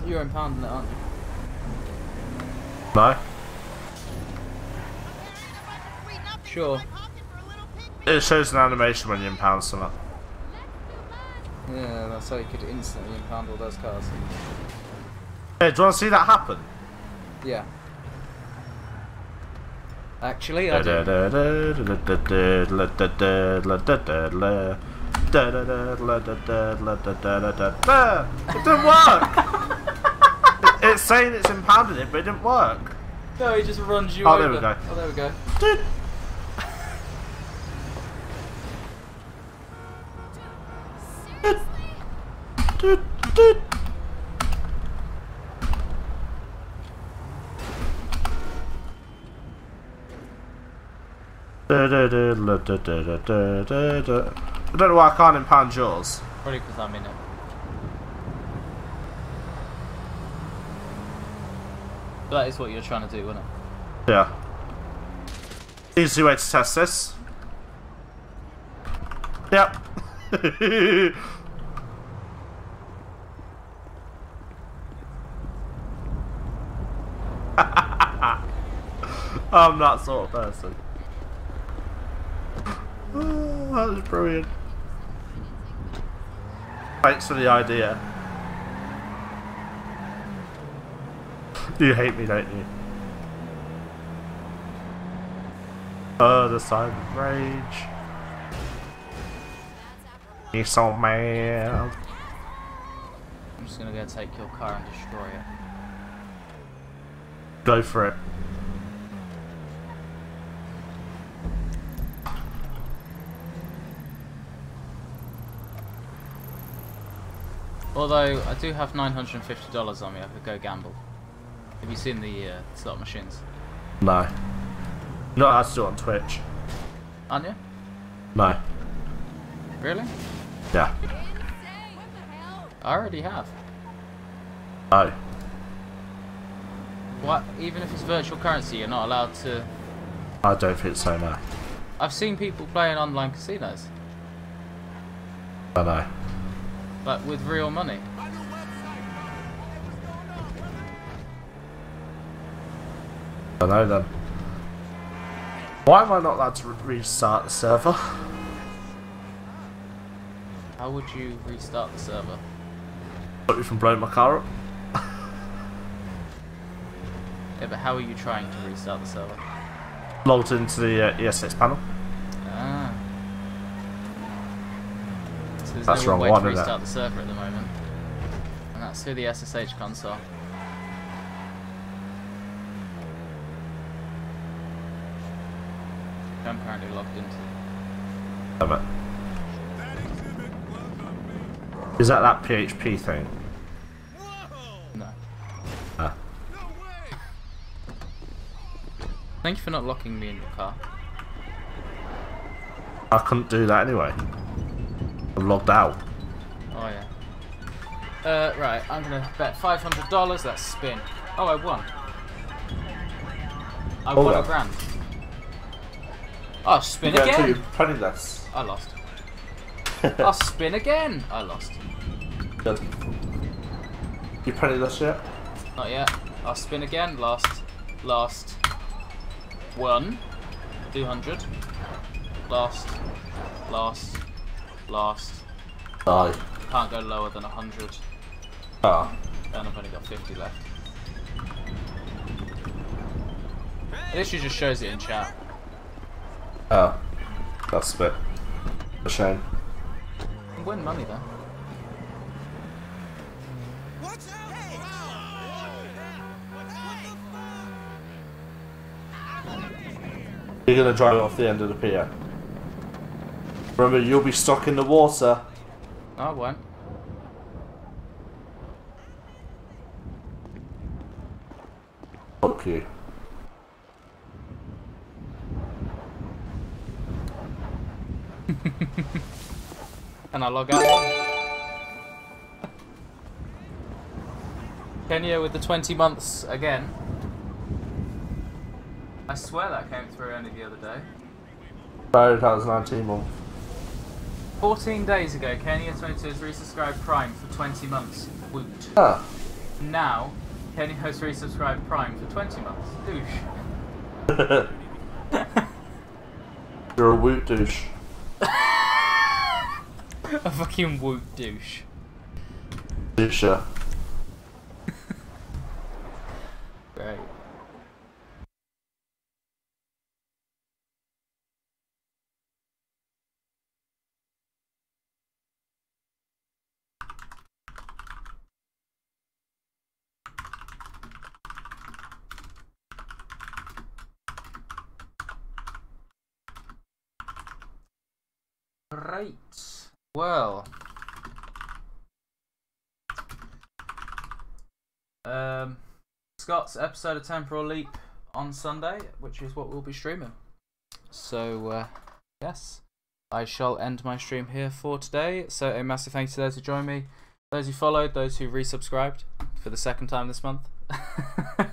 You're impounding it, aren't you? No? Sure. It shows an animation when you impound something. Yeah, that's how you could instantly impound all those cars. Hey, do you want to see that happen? Yeah. Actually, I do. It didn't work! It's saying it's impounded it, but it didn't work. No, he just runs you Oh, over. there we go. Oh, there we go. Dude. Dude, dude. I don't know why I can't impound yours. Probably because I'm in it. That is what you're trying to do, isn't it? Yeah. Easy way to test this. Yep. *laughs* I'm that sort of person. Oh, *sighs* that was brilliant. Thanks for the idea. *laughs* You hate me, don't you? Oh, the side of rage. He's so mad. I'm just gonna go take your car and destroy it. Go for it. Although I do have nine hundred and fifty dollars on me, I could go gamble. Have you seen the uh, slot machines? No. To do it on Twitch. Aren't you? No. Really? Yeah. I already have. No. What? Even if it's virtual currency, you're not allowed to. I don't think so, no. I've seen people playing online casinos, I know. like with real money. I know then. Why am I not allowed to re- restart the server? How would you restart the server? Stop you from blowing my car up? Yeah, but how are you trying to restart the server? Logged into the uh, ES6 panel. Ah. So there's That's no wrong way one, to restart the server at the moment. And that's through the SSH console. I'm currently logged into. Damn it. Is that that PHP thing? No. Ah. Thank you for not locking me in your car. I couldn't do that anyway. I'm logged out. Oh yeah. Uh, right, I'm gonna bet five hundred dollars. That's spin. Oh, I won. I Hold won a grand. Oh, spin Yeah, until again. you're penniless. I lost. *laughs* I'll spin again. I lost. Good. You lost yet? Not yet. I'll spin again. Last. Last. One. Two hundred. Lost. Lost. Lost. Die. Can't go lower than a hundred. Ah. And I've only got 50 left. It literally just shows it in chat. Oh. That's a bit. A shame. Win money though. Watch out! Hey! You're gonna drive off the end of the pier. Remember, you'll be stuck in the water. No, I won't. Fuck And I log out. Kenya with the 20 months again. I swear that came through only the other day. No, that was 19 months. 14 days ago, Kenya22 has resubscribed Prime for 20 months. Woot. Ah. Now, Kenya has resubscribed Prime for 20 months. Douche. *laughs* You're a woot douche. A fucking woot douche. Doucher. Great. Right. Well. Um, Episode of Temporal Leap on Sunday, which is what we'll be streaming. So, uh, yes, I shall end my stream here for today. So, a massive thank you to those who joined me, those who followed, those who resubscribed for the second time this month. *laughs*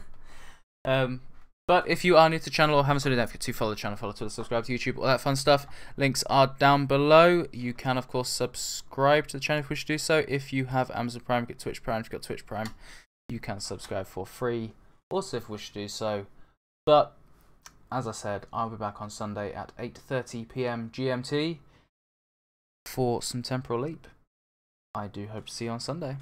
um, but if you are new to the channel or haven't already, don't forget to follow the channel, follow Twitter, subscribe to YouTube, all that fun stuff. Links are down below. You can, of course, subscribe to the channel if you wish to do so. If you have Amazon Prime, get Twitch Prime. If you've got Twitch Prime, you can subscribe for free. Also, if you wish to do so. But as I said, I'll be back on Sunday at 8:30 p.m. GMT for some temporal leap. I do hope to see you on Sunday.